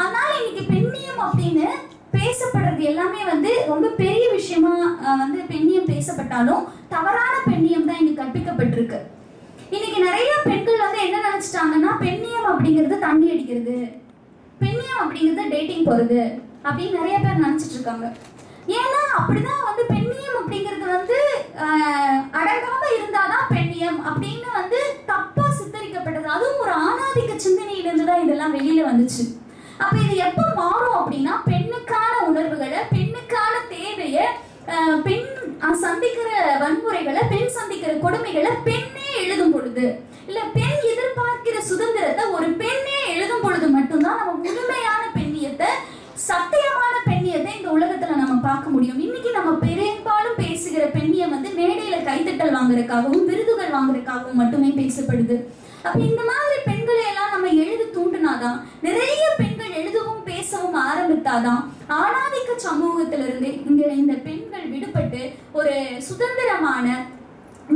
அதனால இன்னைக்கு பெண்ணியம் அப்படின்னு பேசப்படுறது எல்லாமே வந்து ரொம்ப பெரிய விஷயமா வந்து பெண்ணியம் பேசப்பட்டாலும் தவறான பெண்ணியம் தான் இன்னைக்கு கற்பிக்கப்பட்டிருக்கு. இன்னைக்கு நிறைய பெண்கள் வந்து என்ன நினைச்சிட்டாங்கன்னா பெண்ணியம் அப்படிங்கிறது தண்ணி அடிக்கிறது பெண்ணியம் அப்படிங்கிறது டேட்டிங் போறது அப்படின்னு நிறைய பேர் நினைச்சிட்டு இருக்காங்க. ஏன்னா அப்படிதான் வந்து பெண்ணியம் அப்படிங்கிறது வந்து அடங்காம இருந்தாதான் பெண்ணியம் அப்படின்னு வந்து தப்பா சித்தரிக்கப்பட்டது. அதுவும் ஒரு ஆணாதிக்க சிந்தனையிலிருந்து தான் இதெல்லாம் வெளியில வந்துச்சு. அப்ப இது எப்ப மாறும் அப்படின்னா பெண்ணுக்கான உணர்வுகளை பெண்ணுக்கான தேவையை பெண் சந்திக்கிற வன்முறைகளை பெண் சந்திக்கிற கொடுமைகளை பெண்ணே எழுதும் பொழுது இல்ல பெண் எதிர்பார்க்கிற சுதந்திரத்தை ஒரு பெண்ணே எழுதும் பொழுது மட்டும்தான் நம்ம முழுமையான பெண்ணியத்தை சத்தியமான பெண்ணியத்தை இந்த உலகத்துல நம்ம பார்க்க முடியும். இன்னைக்கு நம்ம பெரும்பாலும் பேசுகிற பெண்ணியம் வந்து மேடையில கைத்தட்டல் வாங்குறதுக்காகவும் விருதுகள் வாங்குறதுக்காகவும் மட்டுமே பேசப்படுது. அப்ப இந்த மாதிரி பெண்களை எல்லாம் நம்ம எழுதி தூண்டினாதான் நிறைய பெண்கள் எழுதவும் பேசவும் ஆரம்பித்தாதான் ஆணாதிக்க சமூகத்திலிருந்து இங்க இந்த பெண்கள் விடுபட்டு ஒரு சுதந்திரமான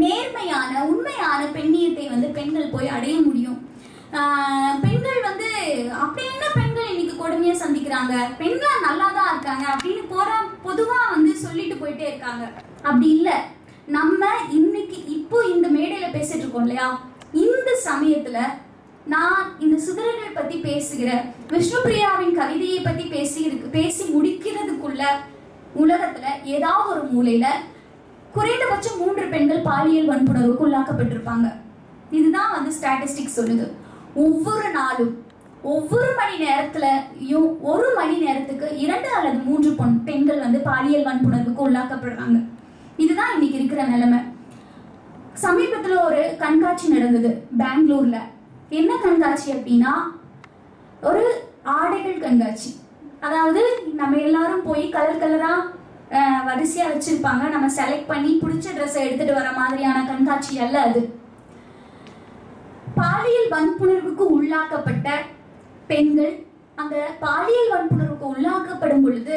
நேர்மையான உண்மையான பெண்ணியத்தை வந்து பெண்கள் போய் அடைய முடியும். பெண்கள் வந்து அப்படி என்ன பெண்கள் இன்னைக்கு கொடுமையா சந்திக்கிறாங்க? பெண்கள் நல்லா தான் இருக்காங்க அப்படின்னு போற பொதுவா வந்து சொல்லிட்டு போயிட்டே இருக்காங்க. அப்படி இல்ல. நம்ம இன்னைக்கு இப்போ இந்த மேடையில பேசிட்டு இருக்கோம் இல்லையா? இந்த சமயத்துல நான் இந்த சிதறல்கள் பத்தி பேசுகிற விஷ்ணுபிரியாவின் கவிதையை பத்தி பேசி இருக்கு பேசி முடிக்கிறதுக்குள்ள உலகத்துல ஏதாவது ஒரு மூலையில குறைந்தபட்சம் மூன்று பெண்கள் பாலியல் வன்புணர்வுக்கு உள்ளாக்கப்பட்டிருப்பாங்க. இதுதான் வந்து ஸ்டாட்டிஸ்டிக்ஸ் சொல்லுது. ஒவ்வொரு நாளும் ஒவ்வொரு மணி நேரத்துலயும் ஒரு மணி நேரத்துக்கு இரண்டு அல்லது மூன்று பொன் பெண்கள் வந்து பாலியல் வன்புணர்வுக்கு உள்ளாக்கப்படுறாங்க. இதுதான் இன்னைக்கு இருக்கிற நிலைமை. சமீபத்துல ஒரு கண்காட்சி நடந்தது பெங்களூர்ல. என்ன கண்காட்சி அப்படின்னா ஒரு ஆடைகள் கண்காட்சி. அதாவது நம்ம எல்லாரும் போய் கலர் கலரா வரிசையாக வரிசையா வச்சிருப்பாங்க. நம்ம செலக்ட் பண்ணி பிடிச்ச ட்ரெஸ்ஸை எடுத்துட்டு வர மாதிரியான கண்காட்சி அல்ல அது. பாலியல் வன்புணர்வுக்கு உள்ளாக்கப்பட்ட பெண்கள் அந்த பாலியல் வன்புணர்வுக்கு உள்ளாக்கப்படும் பொழுது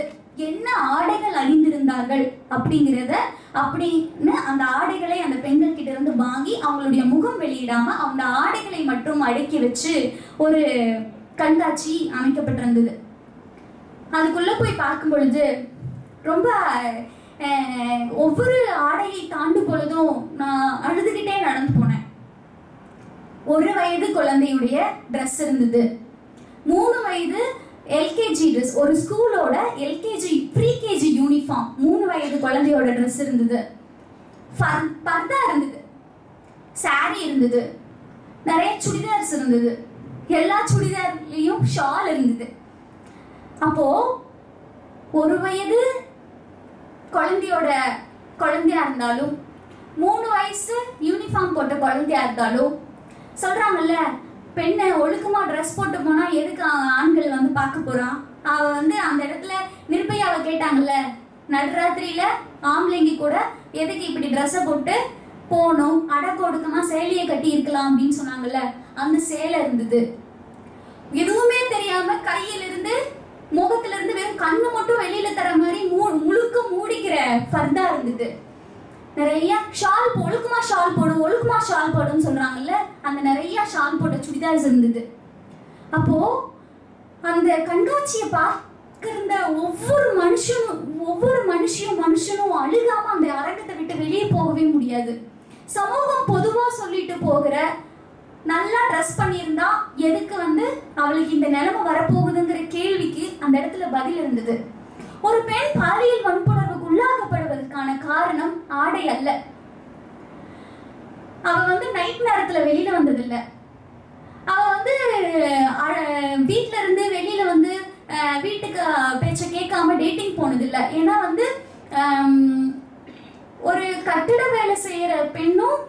என்ன ஆடைகள் அணிந்திருந்தார்கள் அப்படிங்கிறத அப்படின்னு அந்த ஆடைகளை அந்த பெண்கள் கிட்ட இருந்து வாங்கி அவங்களுடைய முகம் வெளியிடாம அந்த ஆடைகளை மட்டும் அடக்கி வச்சு ஒரு கண்காட்சி அமைக்கப்பட்டிருந்தது. அதுக்குள்ள போய் பார்க்கும் பொழுது ரொம்ப ஒவ்வொரு ஆடையை தாண்டும் பொழுதும் நான் அழுதுகிட்டே நடந்து போனேன். ஒரு வயது குழந்தையுடைய ட்ரெஸ் இருந்தது. மூணு வயது எல்கேஜி ட்ரெஸ் ஒரு ஸ்கூலோட எல்கேஜி ப்ரீகேஜி யூனிஃபார்ம் மூணு வயது குழந்தையோட ட்ரெஸ் இருந்தது. ஃபர்- பர்தா இருந்தது. சாரி இருந்தது. நிறைய சுடிதார்ஸ் இருந்தது. எல்லா சுடிதார்லயும் ஷால் இருந்தது. அப்போ ஒரு வயது குழந்தையோட குழந்தையா இருந்தாலும் மூணு வயசு யூனிஃபார்ம் போட்ட குழந்தையா இருந்தாலும் சொல்றாங்கல்ல பெண்ணை ஒழுக்கமா ட்ரெஸ் போட்டு போனா எதுக்கு அவன் ஆண்கள் வந்து பார்க்க போறான் அவ வந்து அந்த இடத்துல நிர்பயாவை கேட்டாங்கல்ல நடுராத்திரியில ஆம்பளைங்க கூட எதுக்கு இப்படி ட்ரெஸ்ஸை போட்டு போனோம் அடக்க ஒடுக்கமா சேலையை கட்டி இருக்கலாம் அப்படின்னு சொன்னாங்கல்ல அந்த சேலை இருந்தது. எதுவுமே தெரியாம கையில இருந்து முகத்துல இருந்து வெறும் கண்ணு மட்டும் வெளியில தர மாதிரி முழுக்க மூடிக்கிற ஃபர்தா இருந்தது. நிறைய ஷால் ஒழுக்கமா ஷால் போடும் ஒழுக்கமா ஷால் போடும் சொல்றாங்கல்ல ஷால் இருந்தது. அப்போ அந்த கண்காட்சியை பார்க்கிருந்த ஒவ்வொரு மனுஷனும் ஒவ்வொரு மனுஷியும் மனுஷனும் அழுகாம அந்த அரங்கத்தை விட்டு வெளியே போகவே முடியாது. சமூகம் பொதுவா சொல்லிட்டு போகிற நல்லா ட்ரெஸ் பண்ணியிருந்தா எதுக்கு வந்து அவளுக்கு இந்த நிலைமை வரப்போகுதுங்கிற கேள்விக்கு அந்த இடத்துல பதில் இருந்தது. ஒரு பெண் பாலியல் வன்புணர்வுக்கு உள்ளாக்கப்படுவதற்கான காரணம் ஆடை அல்ல. அவ வந்து நைட் நேரத்துல வெளியில வந்ததில்லை. அவ வந்து அஹ், வீட்ல இருந்து வெளியில வந்து வீட்டுக்கு பேச்ச கேட்காம டேட்டிங் போனதில்ல. ஏன்னா வந்து ஒரு கட்டிட வேலை செய்யற பெண்ணும்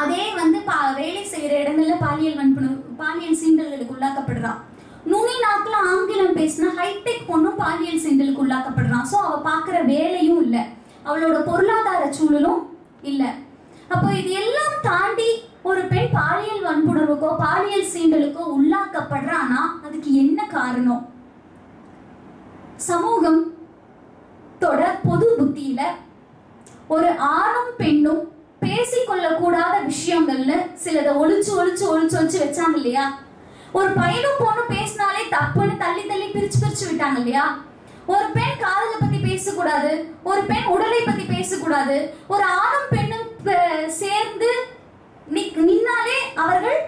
அதே வந்து பா வேலை செய்யற இடங்கள்ல பாலியல் வன்புணர்வு பாலியல் சீண்டல்களுக்கு உள்ளாக்கப்படுறான் நுனி நாக்குல ஆங்கிலம் பேசினா ஹைடெக் பொண்ணும் பாலியல் சீண்டலுக்கு உள்ளாக்கப்படுறான். ஸோ அவ பார்க்குற வேலையும் இல்லை. அவளோட பொருளாதார சூழலும் இல்லை. அப்போ இது எல்லாம் தாண்டி ஒரு பெண் பாலியல் வன்புணர்வுக்கோ பாலியல் சீண்டலுக்கோ உள்ளாக்கப்படுறானா? அதுக்கு என்ன காரணம்? சமூகம் தொட பொது புத்தியில ஒரு ஆணும் பெண்ணும் பேசிக்கொள்ளக்கூடாத விஷயங்கள்னு சிலதை ஒளிச்சு ஒளிச்சு ஒளிச்சு ஒளிச்சு வச்சாங்க இல்லையா? ஒரு பையனும் பொண்ணும் பேசினாலே தப்புன்னு தள்ளி தள்ளி பிரிச்சு பிரிச்சு விட்டாங்க இல்லையா? ஒரு பெண் காதலை பத்தி பேசக்கூடாது ஒரு பெண் உடலை பத்தி பேசக்கூடாது ஒரு ஆணும் பெண்ணும் சேர்ந்து நின்னாலே அவர்கள்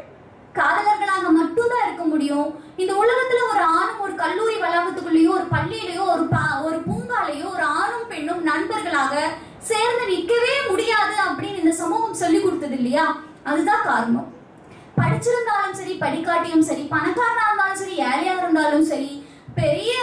காதலர்களாக மட்டும்தான் இருக்க முடியும். இந்த உலகத்துல ஒரு ஆணும் ஒரு கல்லூரி வளாகத்துக்குள்ளேயோ ஒரு பள்ளியிலையோ ஒரு பா- ஒரு பூங்காலையோ ஒரு ஆணும் பெண்ணும் நண்பர்களாக சேர்ந்து நிற்கவே முடியாது அப்படின்னு இந்த சமூகம் சொல்லி கொடுத்தது இல்லையா? அதுதான் காரணம். படிச்சிருந்தாலும் சரி படிக்காட்டியும் சரி பணக்காரனா இருந்தாலும் சரி ஏழையா இருந்தாலும் சரி பெரிய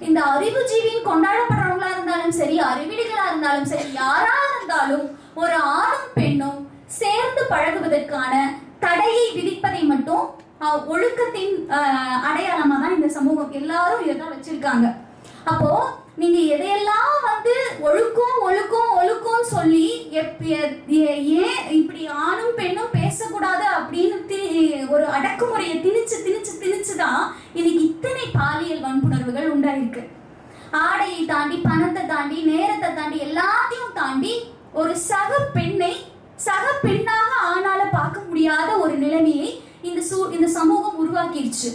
இந்த அறிவுஜீவியின் கொண்டாடப்படுறவங்களா இருந்தாலும் சரி அறிவிலிகளா இருந்தாலும் சரி யாரா இருந்தாலும் ஒரு ஆணும் பெண்ணும் சேர்ந்து பழகுவதற்கான தடையை விதிப்பதை மட்டும் ஒழுக்கத்தின் அடையாளமாக அடையாளமா தான் இந்த சமூகம் எல்லாரும் இதான் வச்சிருக்காங்க. அப்போ நீங்க எதையெல்லாம் வந்து ஒழுக்கம் ஒழுக்கம் ஒழுக்கம் சொல்லி எ- ஏன் இப்படி ஆணும் பெண்ணும் பேசக்கூடாது அப்படின்னு தி- ஒரு அடக்குமுறையை திணிச்சு திணிச்சு திணிச்சு தான் இன்னைக்கு இத்தனை பாலியல் வன்புணர்வுகள் உண்டாயிருக்கு. ஆடையை தாண்டி பணத்தை தாண்டி நேரத்தை தாண்டி எல்லாத்தையும் தாண்டி ஒரு சக பெண்ணை சக பெண்ணாக ஆணால பார்க்க முடியாத ஒரு நிலைமையை இந்த சூ இந்த சமூகம் உருவாக்கிடுச்சு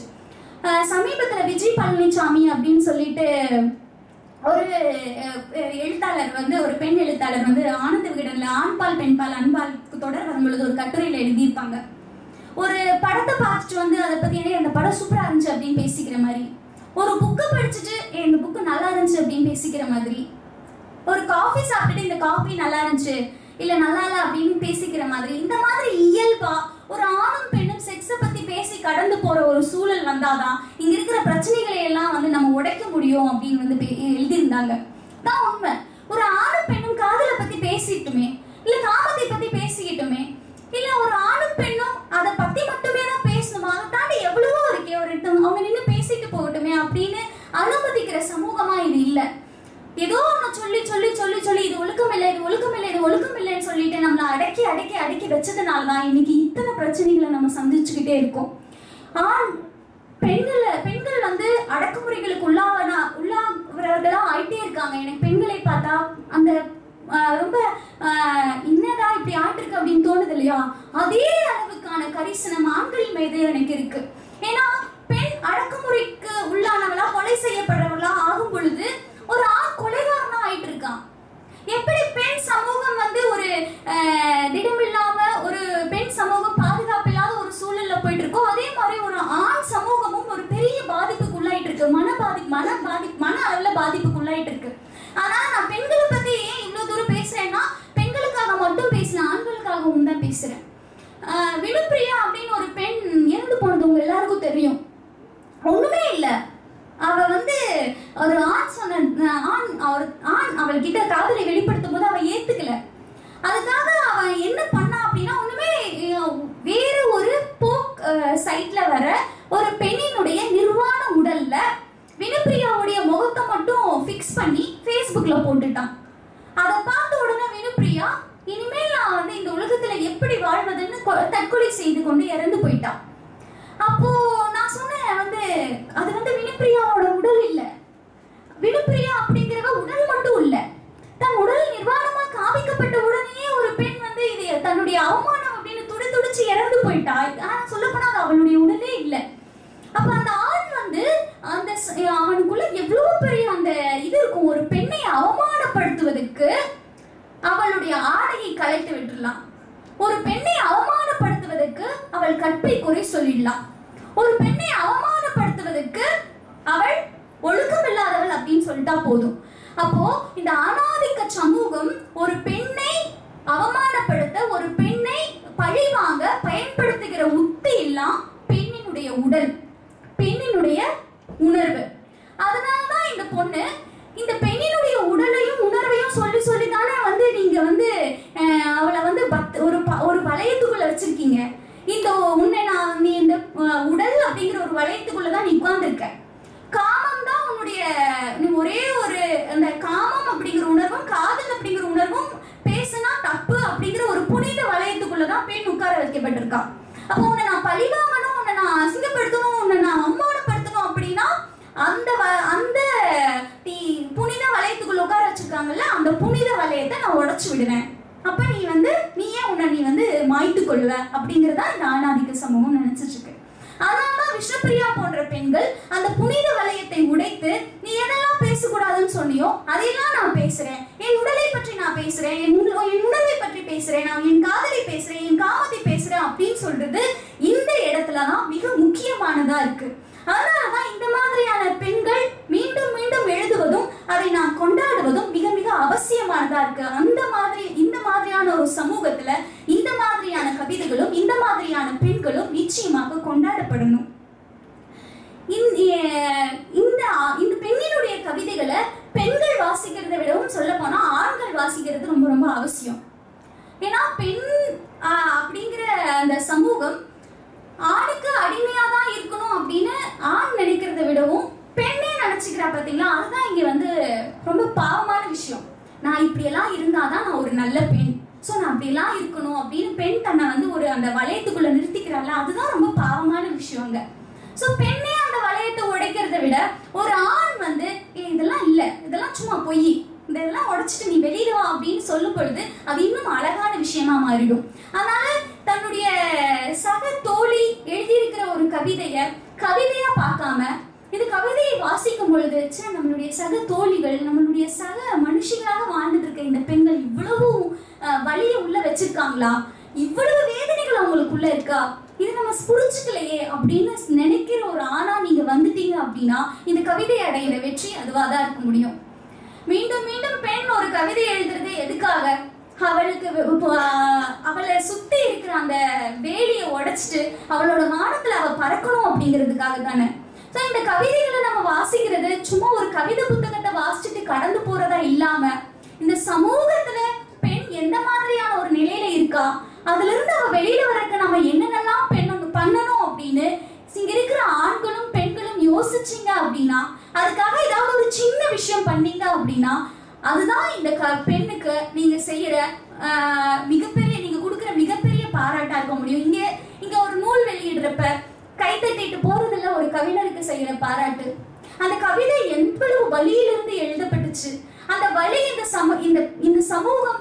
சமீபத்தில் சமீபத்துல விஜய் பழனிசாமி அப்படின்னு சொல்லிட்டு ஒரு எழுத்தாளர் வந்து ஒரு பெண் எழுத்தாளர் வந்து ஆனந்த விகடன்ல ஆண்பால் பெண்பால் அன்பால் தொடர் வரும்பொழுது ஒரு கட்டுரையில எழுதியிருப்பாங்க. ஒரு படத்தை பார்த்துட்டு வந்து அதை பத்தி அந்த படம் சூப்பரா இருந்துச்சு அப்படின்னு பேசிக்கிற மாதிரி. ஒரு புக்கை படிச்சுட்டு இந்த புக்கு நல்லா இருந்துச்சு அப்படின்னு பேசிக்கிற மாதிரி. ஒரு காஃபி சாப்பிட்டுட்டு இந்த காஃபி நல்லா இருந்துச்சு. இல்ல நல்லா இல்ல அப்படின்னு பேசிக்கிற மாதிரி இந்த மாதிரி இயல்பா ஒரு ஆணும் பெண்ணும் செக்ஸை பத்தி பேசி கடந்து போற ஒரு சூழல் வந்தாதான் இங்க இருக்கிற பிரச்சனைகளை எல்லாம் வந்து நம்ம உடைக்க முடியும் அப்படின்னு வந்து எழுதியிருந்தாங்க. தான் உண்மை. ஒரு ஆணும் பெண்ணும் காதலை பத்தி பேசிட்டுமே இல்ல காமத்தை பத்தி பேசிக்கிட்டுமே இல்ல ஒரு ஆணும் பெண்ணும் அதை பத்தி மட்டுமே தான் பேசணுமா? அதை தாண்டி எவ்வளவோ இருக்கே ஒரு அவங்க நின்று பேசிட்டு போகட்டுமே அப்படின்னு அனுமதிக்கிற சமூகமா இது இல்லை. ஏதோ ஒன்று சொல்லி சொல்லி சொல்லி சொல்லி இது ஒழுக்கம் இல்லை இது ஒழுக்கம் இல்லை இது ஒழுக்கம் இல்லைன்னு சொல்லிட்டு நம்மளை அடக்கி அடக்கி அடக்கி வச்சதுனால தான் இன்னைக்கு இத்தனை பிரச்சனைகளை நம்ம சந்திச்சுக்கிட்டே இருக்கோம். ஆண் பெண்கள் பெண்கள் வந்து அடக்குமுறைகளுக்கு உள்ளாவனா உள்ளாகிறவர்களா ஆயிட்டே இருக்காங்க. எனக்கு பெண்களை பார்த்தா அந்த ரொம்ப ஆஹ், என்னடா இப்படி ஆயிட்டிருக்கு அப்படின்னு தோணுது இல்லையா? அதே அளவுக்கான கரிசனம் ஆண்கள் மீது எனக்கு இருக்கு. ஏன்னா பெண் அடக்குமுறைக்கு உள்ளானவளா கொலை செய்யப்படுறவளா ஆகும் பொழுது ஒரு ஆண் கொலைகாரனா ஆயிட்டு இருக்கான் எப்படி பெண் சமூகம் வந்து ஒரு திடம் இல்லாம ஒரு பெண் சமூகம் பாதுகாப்பு இல்லாத ஒரு சூழல்ல போயிட்டு இருக்கோ அதே மாதிரி ஒரு ஆண் சமூகமும் ஒரு பெரிய பாதிப்புக்கு உள்ளாயிட்டு இருக்கு மன பாதி மன பாதி மன அளவுல பாதிப்புக்கு உள்ளாயிட்டு இருக்கு ஆனா நான் பெண்களை பத்தி ஏன் இவ்வளவு தூரம் பேசுறேன்னா பெண்களுக்காக மட்டும் பேசல ஆண்களுக்காகவும் தான் பேசுறேன். விழுப்பிரியா அப்படின்னு ஒரு பெண் இறந்து போனது உங்க எல்லாருக்கும் தெரியும். ஒண்ணுமே இல்லை. அவ வந்து ஒரு ஆண் சொன்ன ஆண் அவர் ஆண் அவள் கிட்ட காதலை வெளிப்படுத்தும் போது அவ ஏத்துக்கல. அதுக்காக அவன் என்ன பண்ணா அப்படின்னா ஒண்ணுமே வேறு வேற ஒரு போக் சைட்ல வர ஒரு பெண்ணினுடைய நிர்வாண உடல்ல வினுப்பிரியாவுடைய முகத்தை மட்டும் ஃபிக்ஸ் பண்ணி ஃபேஸ்புக்ல போட்டுட்டான். அதை பார்த்த உடனே வினுப்பிரியா இனிமேல் நான் வந்து இந்த உலகத்துல எப்படி வாழ்வதுன்னு கொ- தற்கொலை செய்து கொண்டு இறந்து போயிட்டான் அப்போ நான் சொன்னேன் வந்து அது வந்து வினுப்பிரியாவோட உடல் இல்ல. வினுப்பிரியா அப்படிங்கிறவ உடல் மட்டும் இல்ல. தன் உடல் நிர்வாணமா காமிக்கப்பட்ட உடனே ஒரு பெண் வந்து இது தன்னுடைய அவமானம் அப்படின்னு துடி துடிச்சு இறந்து போயிட்டா. ஆனா சொல்லப்போனா அது அவளுடைய உடலே இல்ல. அப்ப அந்த ஆண் வந்து அந்த அவனுக்குள்ள எவ்வளவு பெரிய அந்த இது இருக்கும் ஒரு பெண்ணை அவமானப்படுத்துவதற்கு அவளுடைய ஆடையை கலைத்து விட்டுலாம் ஒரு பெண்ணை அவமான அவளுக்கு அவள் கற்பை குறை சொல்லிடலாம். ஒரு பெண்ணை அவமானப்படுத்துவதற்கு அவள் ஒழுக்கம் இல்லாதவள் அப்படின்னு சொல்லிட்டா போதும். அப்போ இந்த ஆணாதிக்க சமூகம் ஒரு பெண்ணை அவமானப்படுத்த ஒரு பெண்ணை பழிவாங்க பயன்படுத்துகிற உத்தி எல்லாம் பெண்ணினுடைய உடல் பெண்ணினுடைய உணர்வு. அதனாலதான் இந்த பொண்ணு இந்த பெண்ணினுடைய உடலையும் உணர்வையும் சொல்லி சொல்லி தானே வந்து நீங்க வந்து அஹ், அவளை வந்து பத் ஒரு ப- ஒரு வளையத்துக்குள்ள வச்சிருக்கீங்க. இந்த உன்னை நான் நீ இந்த உடல் அப்படிங்கிற ஒரு வளையத்துக்குள்ள தான் நீ உட்கார்ந்துருக்க. காமம் தான் உன்னுடைய நீ ஒரே ஒரு அந்த காமம் அப்படிங்கிற உணர்வும் காதல் அப்படிங்கிற உணர்வும் பேசினா தப்பு அப்படிங்கிற ஒரு புனித வளையத்துக்குள்ள தான் பெண் உட்கார வைக்கப்பட்டிருக்கா அப்போ உன்னை நான் பழிவாங்கணும் உன்னை நான் அசிங்கப்படுத்தணும் உன்னை நான் அவமானப்படுத்தணும் அப்படின்னா அந்த வ- அந்த நீ புனித வளையத்துக்குள்ள உட்கார வச்சிருக்காங்கல்ல அந்த புனித வளையத்தை நான் உடைச்சு விடுவேன். அப்ப நீ வந்து நீயே உன்னை நீ வந்து மாய்த்து கொள்ளுவ? அப்படிங்கறத இந்த ஆணாதிக்க சமூகம் நினைச்சிட்டு இருக்கு அதனாலதான் விஷ்ணுபிரியா போன்ற பெண்கள் அந்த புனித வலயத்தை உடைத்து நீ எதெல்லாம் பேசக்கூடாதுன்னு சொன்னியோ அதையெல்லாம் நான் பேசுறேன். என் உடலை பற்றி நான் பேசுறேன். என் என் உணர்வை பற்றி பேசுறேன். நான் என் காதலை பேசுறேன். என் காமத்தை பேசுறேன் அப்படின்னு சொல்றது இந்த இடத்துல தான் மிக முக்கியமானதா இருக்கு. அதனாலதான் இந்த மாதிரியான பெண்கள் மீண்டும் மீண்டும் எழுதுவதும் அதை நாம் கொண்டாடுவதும் மிக மிக அவசியமானதா இருக்கு. அந்த மாதிரி இந்த மாதிரியான ஒரு சமூகத்துல இந்த மாதிரியான கவிதைகளும் இந்த மாதிரியான பெண்களும் நிச்சயமாக கொண்டாடப்படணும். இந்த இந்த இந்த பெண்ணினுடைய கவிதைகளை பெண்கள் வாசிக்கிறதை விடவும் சொல்ல போனா ஆண்கள் வாசிக்கிறது ரொம்ப ரொம்ப அவசியம். ஏன்னா பெண் அப்படிங்கிற அந்த சமூகம் ஆணுக்கு அடிமையா தான் இருக்கணும் அப்படின்னு ஆண் நினைக்கிறத விடவும் பெண்ணே பார்த்தீங்களா அதுதான் இங்கே வந்து ரொம்ப பாவமான விஷயம். நான் இப்படியெல்லாம் இருந்தால் தான் நான் ஒரு நல்ல பெண். ஸோ நான் அப்படியெல்லாம் இருக்கணும் அப்படின்னு பெண் தன்னை வந்து ஒரு அந்த வளையத்துக்குள்ளே நிறுத்திக்கிறாள் அதுதான் ரொம்ப பாவமான விஷயங்க. ஸோ பெண்ணே அந்த வளையத்தை உடைக்கிறத விட ஒரு ஆண் வந்து இதெல்லாம் இல்லை. இதெல்லாம் சும்மா பொய். இதெல்லாம் உடைச்சிட்டு நீ வெளியில வா அப்படின்னு சொல்லும் பொழுது அது இன்னும் அழகான விஷயமா மாறிடும். அதனால தன்னுடைய சக தோழி எழுதியிருக்கிற ஒரு கவிதைய கவிதையா பார்க்காம இது கவிதையை வாசிக்கும் பொழுது சே நம்மளுடைய சக தோழிகள் நம்மளுடைய சக மனுஷங்களாக வாழ்ந்துட்டு இருக்க இந்த பெண்கள் இவ்வளவு வழியை உள்ள வச்சிருக்காங்களா? இவ்வளவு வேதனைகள் அவங்களுக்குள்ள இருக்கா? இது நம்ம புரிஞ்சுக்கலையே அப்படின்னு நினைக்கிற ஒரு ஆணா நீங்க வந்துட்டீங்க அப்படின்னா இந்த கவிதை அடைகிற வெற்றி அதுவா தான் இருக்க முடியும். மீண்டும் மீண்டும் பெண் ஒரு கவிதை எழுதுறது எதுக்காக? அவளுக்கு அவளை சுத்தி இருக்கிற அந்த வேலியை உடைச்சிட்டு அவளோட வானத்துல அவ பறக்கணும் அப்படிங்கிறதுக்காக தானே? ஸோ இந்த கவிதைகளை நம்ம வாசிக்கிறது சும்மா ஒரு கவிதை புத்தகத்தை வாசிச்சுட்டு கடந்து போறதா இல்லாம இந்த சமூகத்துல பெண் எந்த மாதிரியான ஒரு நிலையில இருக்கா? அதுல இருந்து அவ வெளியில வரக்க நம்ம என்னென்னலாம் பெண் பண்ணணும் அப்படின்னு இங்க இருக்கிற ஆண்களும் பெண்களும் யோசிச்சீங்க அப்படின்னா அதுக்காக ஏதாவது ஒரு சின்ன விஷயம் பண்ணீங்க அப்படின்னா அதுதான் இந்த க பெண்ணுக்கு நீங்க செய்யற மிகப்பெரிய நீங்க கொடுக்குற மிகப்பெரிய பாராட்டா இருக்க முடியும். இங்க இங்க ஒரு நூல் வெளியிடுறப்ப கை தட்டிட்டு போறதுல ஒரு கவிஞருக்கு செய்யற பாராட்டு. அந்த கவிதை எவ்வளவு வழியிலிருந்து எழுதப்பட்டுச்சு. அந்த வழி இந்த சம இந்த இந்த சமூகம்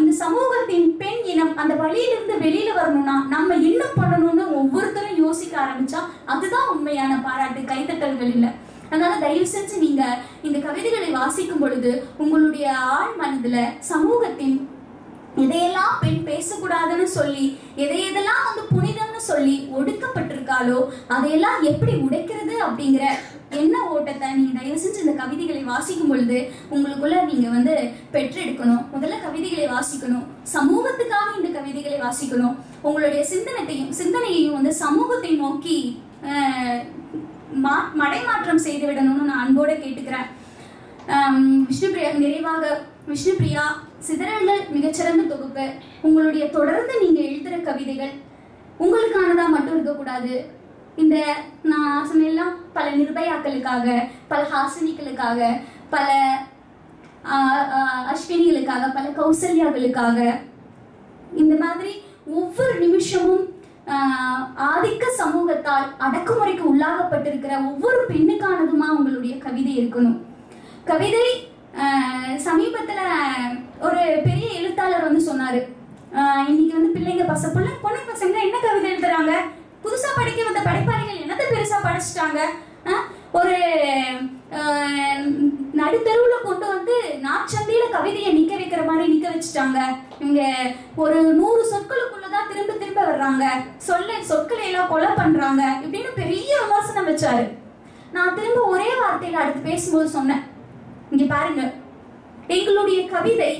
இந்த சமூகத்தின் பெண் இனம் அந்த வழியிலிருந்து வெளியில வரணும்னா நம்ம என்ன பண்ணணும்னு ஒவ்வொருத்தரும் யோசிக்க ஆரம்பிச்சா அதுதான் உண்மையான பாராட்டு கைத்தட்டல்கள் இல்லை அதனால தயவு செஞ்சு நீங்க இந்த கவிதைகளை வாசிக்கும் பொழுது உங்களுடைய ஆழ் மனதுல சமூகத்தின் எதையெல்லாம் பெண் பேசக்கூடாதுன்னு சொல்லி எதை எதெல்லாம் வந்து புனிதம்னு சொல்லி ஒடுக்கப்பட்டிருக்காளோ அதையெல்லாம் எப்படி உடைக்கிறது அப்படிங்கிற என்ன ஓட்டத்தை நீங்க தயவு செஞ்சு இந்த கவிதைகளை வாசிக்கும் பொழுது உங்களுக்குள்ள நீங்க வந்து பெற்றெடுக்கணும். முதல்ல கவிதைகளை வாசிக்கணும். சமூகத்துக்காக இந்த கவிதைகளை வாசிக்கணும். உங்களுடைய சிந்தனத்தையும் சிந்தனையையும் வந்து சமூகத்தை நோக்கி மா- மடைமாற்றம் செய்து விடணும்னு நான் அன்போட கேட்டுக்கிறேன். விஷ்ணுபிரியா நிறைவாக விஷ்ணுபிரியா சிதறல்கள் மிகச்சிறந்த தொகுப்பு. உங்களுடைய தொடர்ந்து நீங்க எழுதுற கவிதைகள் உங்களுக்கானதா மட்டும் இருக்கக்கூடாது இந்த நான் சொன்னெல்லாம் பல நிர்பயாக்களுக்காக பல ஹாசினிகளுக்காக பல அஸ்வினிகளுக்காக பல கௌசல்யாக்களுக்காக. இந்த மாதிரி ஒவ்வொரு நிமிஷமும் ஆதிக்க சமூகத்தால் அடக்குமுறைக்கு உள்ளாகப்பட்டிருக்கிற ஒவ்வொரு பெண்ணுக்கானதுமா உங்களுடைய கவிதை இருக்கணும். கவிதை சமீபத்துல ஒரு பெரிய எழுத்தாளர் வந்து சொன்னாரு. இன்னைக்கு வந்து பிள்ளைங்க பச பிள்ளை பொண்ணு பசங்க என்ன கவிதை எழுதுறாங்க? புதுசா படிக்க வந்த படைப்பாளிகள் என்னத்தை பெருசா படிச்சுட்டாங்க? ஒரு ஆஹ், கொண்டு வந்து நாச்சந்தையில கவிதையை நிக்க வைக்கிற மாதிரி நிக்க வச்சுட்டாங்க. இவங்க ஒரு நூறு சொற்களுக்குள்ளதான் திரும்ப திரும்ப வர்றாங்க. சொல்ல சொற்களை எல்லாம் கொலை பண்றாங்க. இப்படின்னு பெரிய விமர்சனம் வச்சாரு. நான் திரும்ப ஒரே வார்த்தையில அடுத்து பேசும்போது சொன்னேன். இங்க பாருங்க. எங்களுடைய கவிதை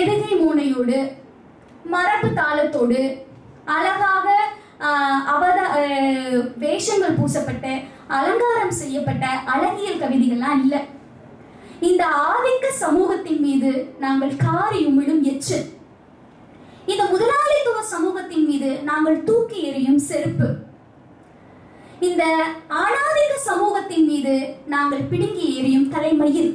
எதுகை மூனையோடு மரபு தாளத்தோடு அழகாக அவத வேஷங்கள் பூசப்பட்ட அலங்காரம் செய்யப்பட்ட அழகியல் கவிதைகள்லாம் இல்லை. இந்த ஆதிக்க சமூகத்தின் மீது நாங்கள் காரி உமிழும் எச்சு. இந்த முதலாளித்துவ சமூகத்தின் மீது நாங்கள் தூக்கி எறியும் செருப்பு. இந்த ஆணாதிக்க சமூகத்தின் மீது நாங்கள் பிடுங்கி எறியும் தலைமயில்.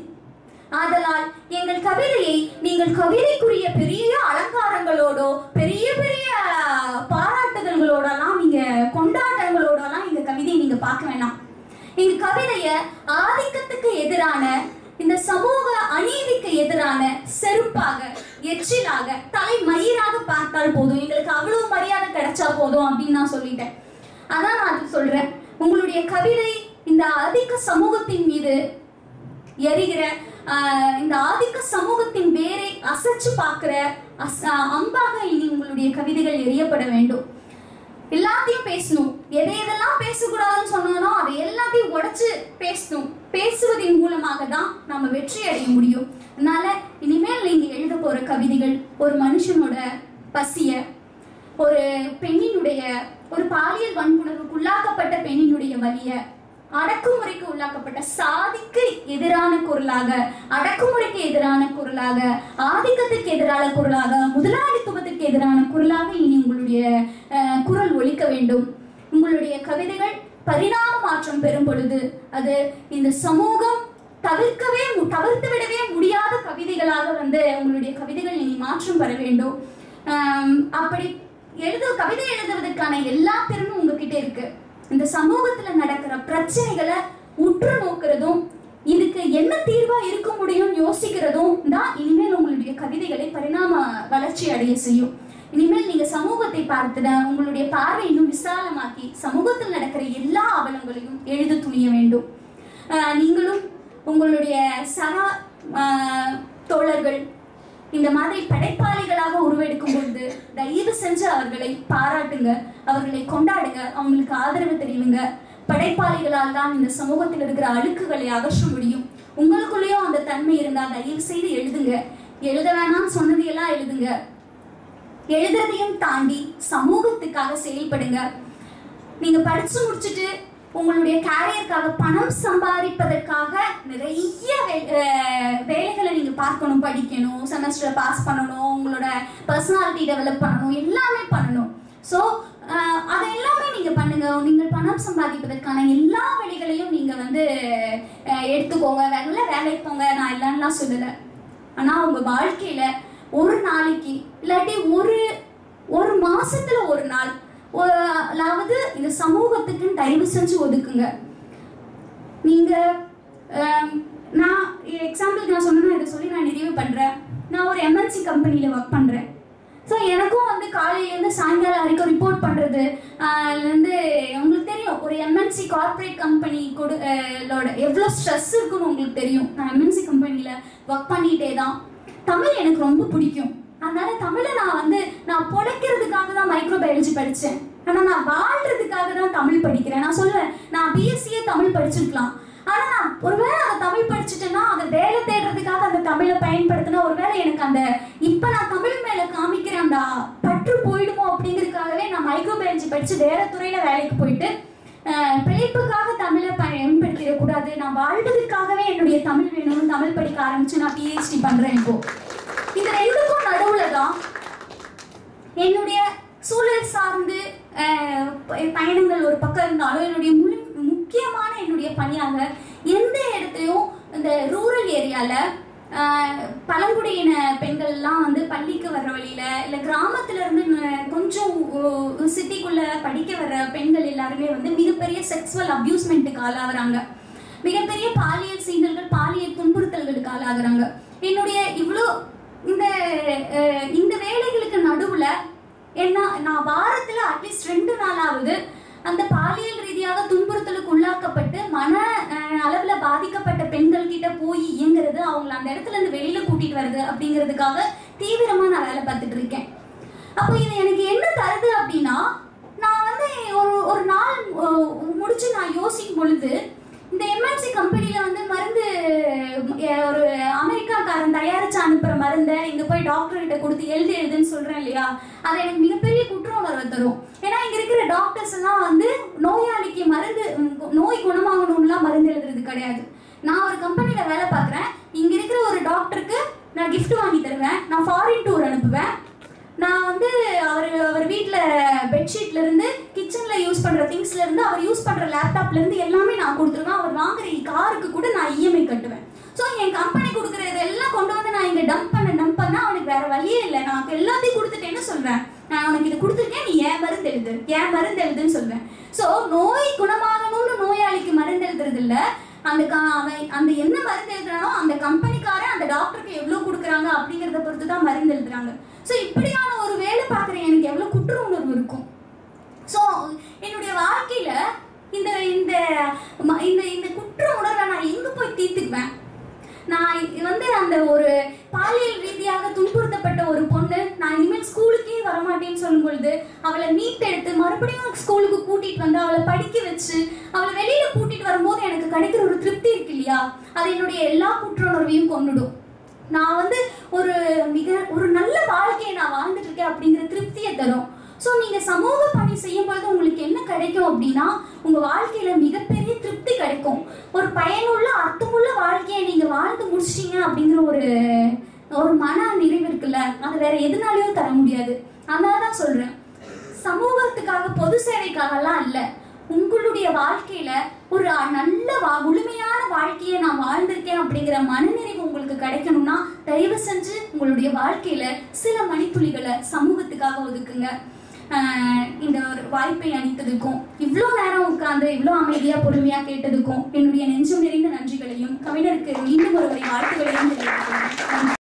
ஆதலால் எங்கள் கவிதையை நீங்கள் கவிதைக்குரிய பெரிய அலங்காரங்களோடோ பெரிய பெரிய பாராட்டுதல்களோடலாம் நீங்க கொண்டாட்டங்களோடலாம் இந்த கவிதையை நீங்க பார்க்க வேணாம். எங்க கவிதைய ஆதிக்கத்துக்கு எதிரான இந்த சமூக அநீதிக்கு எதிரான செருப்பாக எச்சிலாக தலைமயிராக பார்த்தால் போதும். எங்களுக்கு அவ்வளவு மரியாதை கிடைச்சா போதும் அப்படின்னு நான் சொல்லிட்டேன். அதான் நான் சொல்றேன். உங்களுடைய கவிதை இந்த ஆதிக்க சமூகத்தின் மீது எரிகிற இந்த ஆதிக்க சமூகத்தின் வேரை அசைச்சு பார்க்கிற அஸ்- அம்பாக இனி உங்களுடைய கவிதைகள் எரியப்பட வேண்டும். எல்லாத்தையும் பேசணும். எதை எதெல்லாம் பேசக்கூடாதுன்னு சொன்னானோ அதை எல்லாத்தையும் உடைச்சு பேசணும். பேசுவதன் மூலமாக தான் நம்ம வெற்றி அடைய முடியும். அதனால இனிமேல் நீங்க எழுத போற கவிதைகள் ஒரு மனுஷனோட பசிய ஒரு பெண்ணினுடைய ஒரு பாலியல் வன்புணர்வுக்கு உள்ளாக்கப்பட்ட பெண்ணினுடைய வலிய அடக்குமுறைக்கு உள்ளாக்கப்பட்ட சாதிக்கு எதிரான குரலாக அடக்குமுறைக்கு எதிரான குரலாக ஆதிக்கத்துக்கு எதிரான குரலாக முதலாளித்துவத்துக்கு எதிரான குரலாக இனி உங்களுடைய குரல் ஒழிக்க வேண்டும். உங்களுடைய கவிதைகள் பரிணாம மாற்றம் பெறும் பொழுது அது இந்த சமூகம் தவிர்க்கவே மு- தவிர்த்து விடவே முடியாத கவிதைகளாக வந்து உங்களுடைய கவிதைகள் இனி மாற்றம் பெற வேண்டும். அப்படி எழுத கவிதை எழுதுவதற்கான எல்லா திறனும் உங்ககிட்ட இருக்கு. இந்த சமூகத்துல நடக்கிற பிரச்சனைகளை உற்று நோக்கிறதும் இதுக்கு என்ன தீர்வா இருக்க முடியும்னு யோசிக்கிறதும் தான் இனிமேல் உங்களுடைய கவிதைகளை பரிணாம வளர்ச்சி அடைய செய்யும். இனிமேல் நீங்க சமூகத்தை பார்த்துட உங்களுடைய பார்வை இன்னும் விசாலமாக்கி சமூகத்தில் நடக்கிற எல்லா அவலங்களையும் எழுத துணிய வேண்டும். நீங்களும் உங்களுடைய சக தோழர்கள் இந்த மாதிரி படைப்பாளிகளாக உருவெடுக்கும் பொழுது தயவு செஞ்சு அவர்களை பாராட்டுங்க அவர்களை கொண்டாடுங்க அவங்களுக்கு ஆதரவு தெரிவிங்க படைப்பாளிகளால் தான் இந்த சமூகத்தில் இருக்கிற அழுக்குகளை அகற்ற முடியும். உங்களுக்குள்ளேயும் அந்த தன்மை இருந்தால் தயவு செய்து எழுதுங்க. எழுத வேணாம்னு சொன்னதையெல்லாம் எழுதுங்க. எழுதுறதையும் தாண்டி சமூகத்துக்காக செயல்படுங்க. நீங்க படிச்சு முடிச்சுட்டு உங்களுடைய கேரியருக்காக பணம் சம்பாதிப்பதற்காக நிறைய வே- வேலைகளை நீங்க பார்க்கணும் படிக்கணும் செமஸ்டர் பாஸ் பண்ணணும் உங்களோட பர்சனாலிட்டி டெவலப் பண்ணணும் எல்லாமே பண்ணணும். ஸோ அதை எல்லாமே நீங்க பண்ணுங்க. நீங்கள் பணம் சம்பாதிப்பதற்கான எல்லா வழிகளையும் நீங்க வந்து எடுத்துக்கோங்க. நல்ல வேலைக்கு போங்க. நான் இல்லைன்னுலாம் சொல்லலை. ஆனா உங்க வாழ்க்கையில ஒரு நாளைக்கு இல்லாட்டி ஒரு ஒரு மாசத்துல ஒரு நாள் அதாவது இந்த சமூகத்துக்குன்னு தயவு செஞ்சு ஒதுக்குங்க. நீங்க நான் எக்ஸாம்பிளுக்கு நான் சொன்னா இதை சொல்லி நான் நிறைவு பண்றேன். நான் ஒரு எம்என்சி கம்பெனில ஒர்க் பண்றேன். ஸோ எனக்கும் வந்து காலையிலேருந்து சாயங்காலம் வரைக்கும் ரிப்போர்ட் பண்ணுறது வந்து உங்களுக்கு தெரியும். ஒரு எம்என்சி கார்பரேட் கம்பெனி கொடு எவ்வளோ ஸ்ட்ரெஸ் இருக்குன்னு உங்களுக்கு தெரியும். நான் எம்என்சி கம்பெனியில் ஒர்க் பண்ணிகிட்டே தான் தமிழ் எனக்கு ரொம்ப பிடிக்கும். அதனால தமிழை நான் படித்தேன் ஆனால் நான் வாழ்றதுக்காக தான் தமிழ் படிக்கிறேன். நான் சொல்லுவேன் நான் பிஎஸ்சியே தமிழ் படிச்சிருக்கலாம். ஆனால் நான் ஒருவேளை அந்த தமிழ் படிச்சுட்டேன்னா அதை வேலை தேடுறதுக்காக அந்த தமிழை பயன்படுத்தினா ஒருவேளை எனக்கு அந்த இப்போ நான் தமிழ் மேலே காமிக்கிற அந்த பற்று போயிடுமோ அப்படிங்கிறதுக்காகவே நான் மைக்ரோ பயாலஜி படித்து வேற துறையில் வேலைக்கு போயிட்டு பிழைப்புக்காக தமிழை பயன்படுத்திடக்கூடாது நான் வாழ்வதற்காகவே என்னுடைய தமிழ் வேணும்னு தமிழ் படிக்க ஆரம்பிச்சு நான் பிஹெச்டி பண்ணுறேன் இப்போ. இந்த ரெண்டுக்கும் நடுவில் தான் என்னுடைய சூழல் சார்ந்து பயணங்கள் ஒரு பக்கம் இருந்தாலும் என்னுடைய முழு முக்கியமான என்னுடைய பணியாக எந்த இடத்தையும் இந்த ரூரல் ஏரியாவில் பழங்குடியின பெண்கள்லாம் வந்து பள்ளிக்கு வர்ற வழியில இல்லை கிராமத்துல இருந்து கொஞ்சம் சிட்டிக்குள்ள படிக்க வர்ற பெண்கள் எல்லாருமே வந்து மிகப்பெரிய செக்ஸுவல் அபியூஸ்மெண்ட்டுக்கு ஆளாகிறாங்க. மிகப்பெரிய பாலியல் சீண்டல்கள் பாலியல் துன்புறுத்தல்களுக்கு ஆளாகிறாங்க. என்னுடைய இவ்வளோ இந்த இந்த வேலைகளுக்கு நடுவுல என்ன நான் வாரத்துல அட்லீஸ்ட் ரெண்டு நாளாவது அந்த பாலியல் ரீதியாக துன்புறுத்தலுக்கு உள்ளாக்கப்பட்டு மன அளவில் அளவுல பாதிக்கப்பட்ட பெண்கள் கிட்ட போய் இயங்குறது அவங்கள அந்த இடத்துல இருந்து வெளியில கூட்டிட்டு வருது அப்படிங்கிறதுக்காக தீவிரமா நான் வேலை பார்த்துட்டு இருக்கேன். அப்போ இது எனக்கு என்ன தருது அப்படின்னா நான் வந்து ஒரு ஒரு நாள் முடிச்சு நான் யோசிக்கும் பொழுது இந்த எம்என்சி கம்பெனியில வந்து மருந்து ஒரு அமெரிக்காக்காரன் தயாரிச்சு அனுப்புற மருந்தை இங்க போய் டாக்டர் கிட்ட கொடுத்து எழுதி எழுதுன்னு சொல்றேன் இல்லையா? அது எனக்கு மிகப்பெரிய குற்ற உணர்வை தரும். ஏன்னா இங்க இருக்கிற டாக்டர்ஸ் எல்லாம் வந்து நோயாளிக்கு மருந்து நோய் குணமாகணும்லாம் மருந்து எழுதுறது கிடையாது. நான் ஒரு கம்பெனியில வேலை பார்க்குறேன். இங்க இருக்கிற ஒரு டாக்டருக்கு நான் கிஃப்ட் வாங்கி தருவேன். நான் ஃபாரின் டூர் அனுப்புவேன். நான் வந்து அவர் அவர் வீட்டில் பெட்ஷீட்ல இருந்து கிச்சனில் யூஸ் பண்ணுற திங்ஸ்ல இருந்து அவர் யூஸ் பண்ணுற லேப்டாப்ல இருந்து எல்லாமே நான் கொடுத்துருவேன். அவர் வாங்குற காருக்கு கூட நான் இஎம்ஐ கட்டுவேன். ஸோ என் கம்பெனி கொடுக்குற இதெல்லாம் கொண்டு வந்து நான் இங்கே டம்ப் பண்ண டம்ப் பண்ண அவனுக்கு வேற வழியே இல்லை. நான் எல்லாத்தையும் கொடுத்துட்டேன்னு சொல்கிறேன் நான் உனக்கு இது கொடுத்துருக்கேன் நீ ஏன் மருந்து எழுது? ஏன் மருந்து எழுதுன்னு சொல்வேன். ஸோ நோய் குணமாகணும்னு நோயாளிக்கு மருந்து எழுதுறது இல்லை. அந்த அவன் அந்த என்ன மருந்து எழுதுறானோ அந்த கம்பெனிக்காரன் அந்த டாக்டருக்கு எவ்வளோ கொடுக்குறாங்க அப்படிங்கிறத பொறுத்து தான் மருந்து எழுதுறாங்க. ஸோ இப்படியான ஒரு வேலை பார்க்குற எனக்கு எவ்வளோ குற்ற உணர்வு இருக்கும். ஸோ என்னுடைய வாழ்க்கையில இந்த இந்த ம- இந்த இந்த குற்ற உணர்வை நான் எங்க போய் தீர்த்துக்குவேன்? நான் வந்து அந்த ஒரு பாலியல் ரீதியாக துன்புறுத்தப்பட்ட ஒரு பொண்ணு நான் இனிமேல் ஸ்கூலுக்கே வரமாட்டேன்னு சொல்லும் பொழுது அவளை மீட்டெடுத்து மறுபடியும் ஸ்கூலுக்கு கூட்டிட்டு வந்து அவளை படிக்க வச்சு அவளை வெளியில கூட்டிட்டு வரும்போது எனக்கு கிடைக்கிற ஒரு திருப்தி இருக்கு இல்லையா? அது என்னுடைய எல்லா குற்றுணர்வையும் கொண்டுடும் நான் வந்து ஒரு மிக ஒரு நல்ல வாழ்க்கையை நான் வாழ்ந்துட்டு இருக்கேன் அப்படிங்கிற திருப்தியை தரும். ஸோ நீங்க சமூக பணி செய்யும் பொழுது உங்களுக்கு என்ன கிடைக்கும் அப்படின்னா உங்க வாழ்க்கையில மிகப்பெரிய திருப்தி கிடைக்கும். ஒரு பயனுள்ள அர்த்தமுள்ள வாழ்க்கையை நீங்க வாழ்ந்து முடிச்சிட்டீங்க அப்படிங்கிற ஒரு ஒரு மன நிறைவு இருக்குல்ல அது வேற எதுனாலையும் தர முடியாது. அதனால தான் சொல்றேன். சமூகத்துக்காக பொது சேவைக்காகலாம் இல்ல. உங்களுடைய வாழ்க்கையில ஒரு நல்ல வா முழுமையான வாழ்க்கையை நான் வாழ்ந்திருக்கேன் அப்படிங்கிற மனநிறைவு உங்களுக்கு கிடைக்கணும்னா தயவு செஞ்சு உங்களுடைய வாழ்க்கையில சில மணித்துளிகளை சமூகத்துக்காக ஒதுக்குங்க. இந்த ஒரு வாய்ப்பை அளித்ததுக்கும் இவ்வளோ நேரம் உட்கார்ந்து இவ்வளோ அமைதியாக பொறுமையாக கேட்டதுக்கும் என்னுடைய நெஞ்சம் நிறைந்த நன்றிகளையும் கவிஞருக்கு மீண்டும் ஒருவரை வாழ்த்துகளையும் தெரிவித்துக்கிறேன் நன்றி.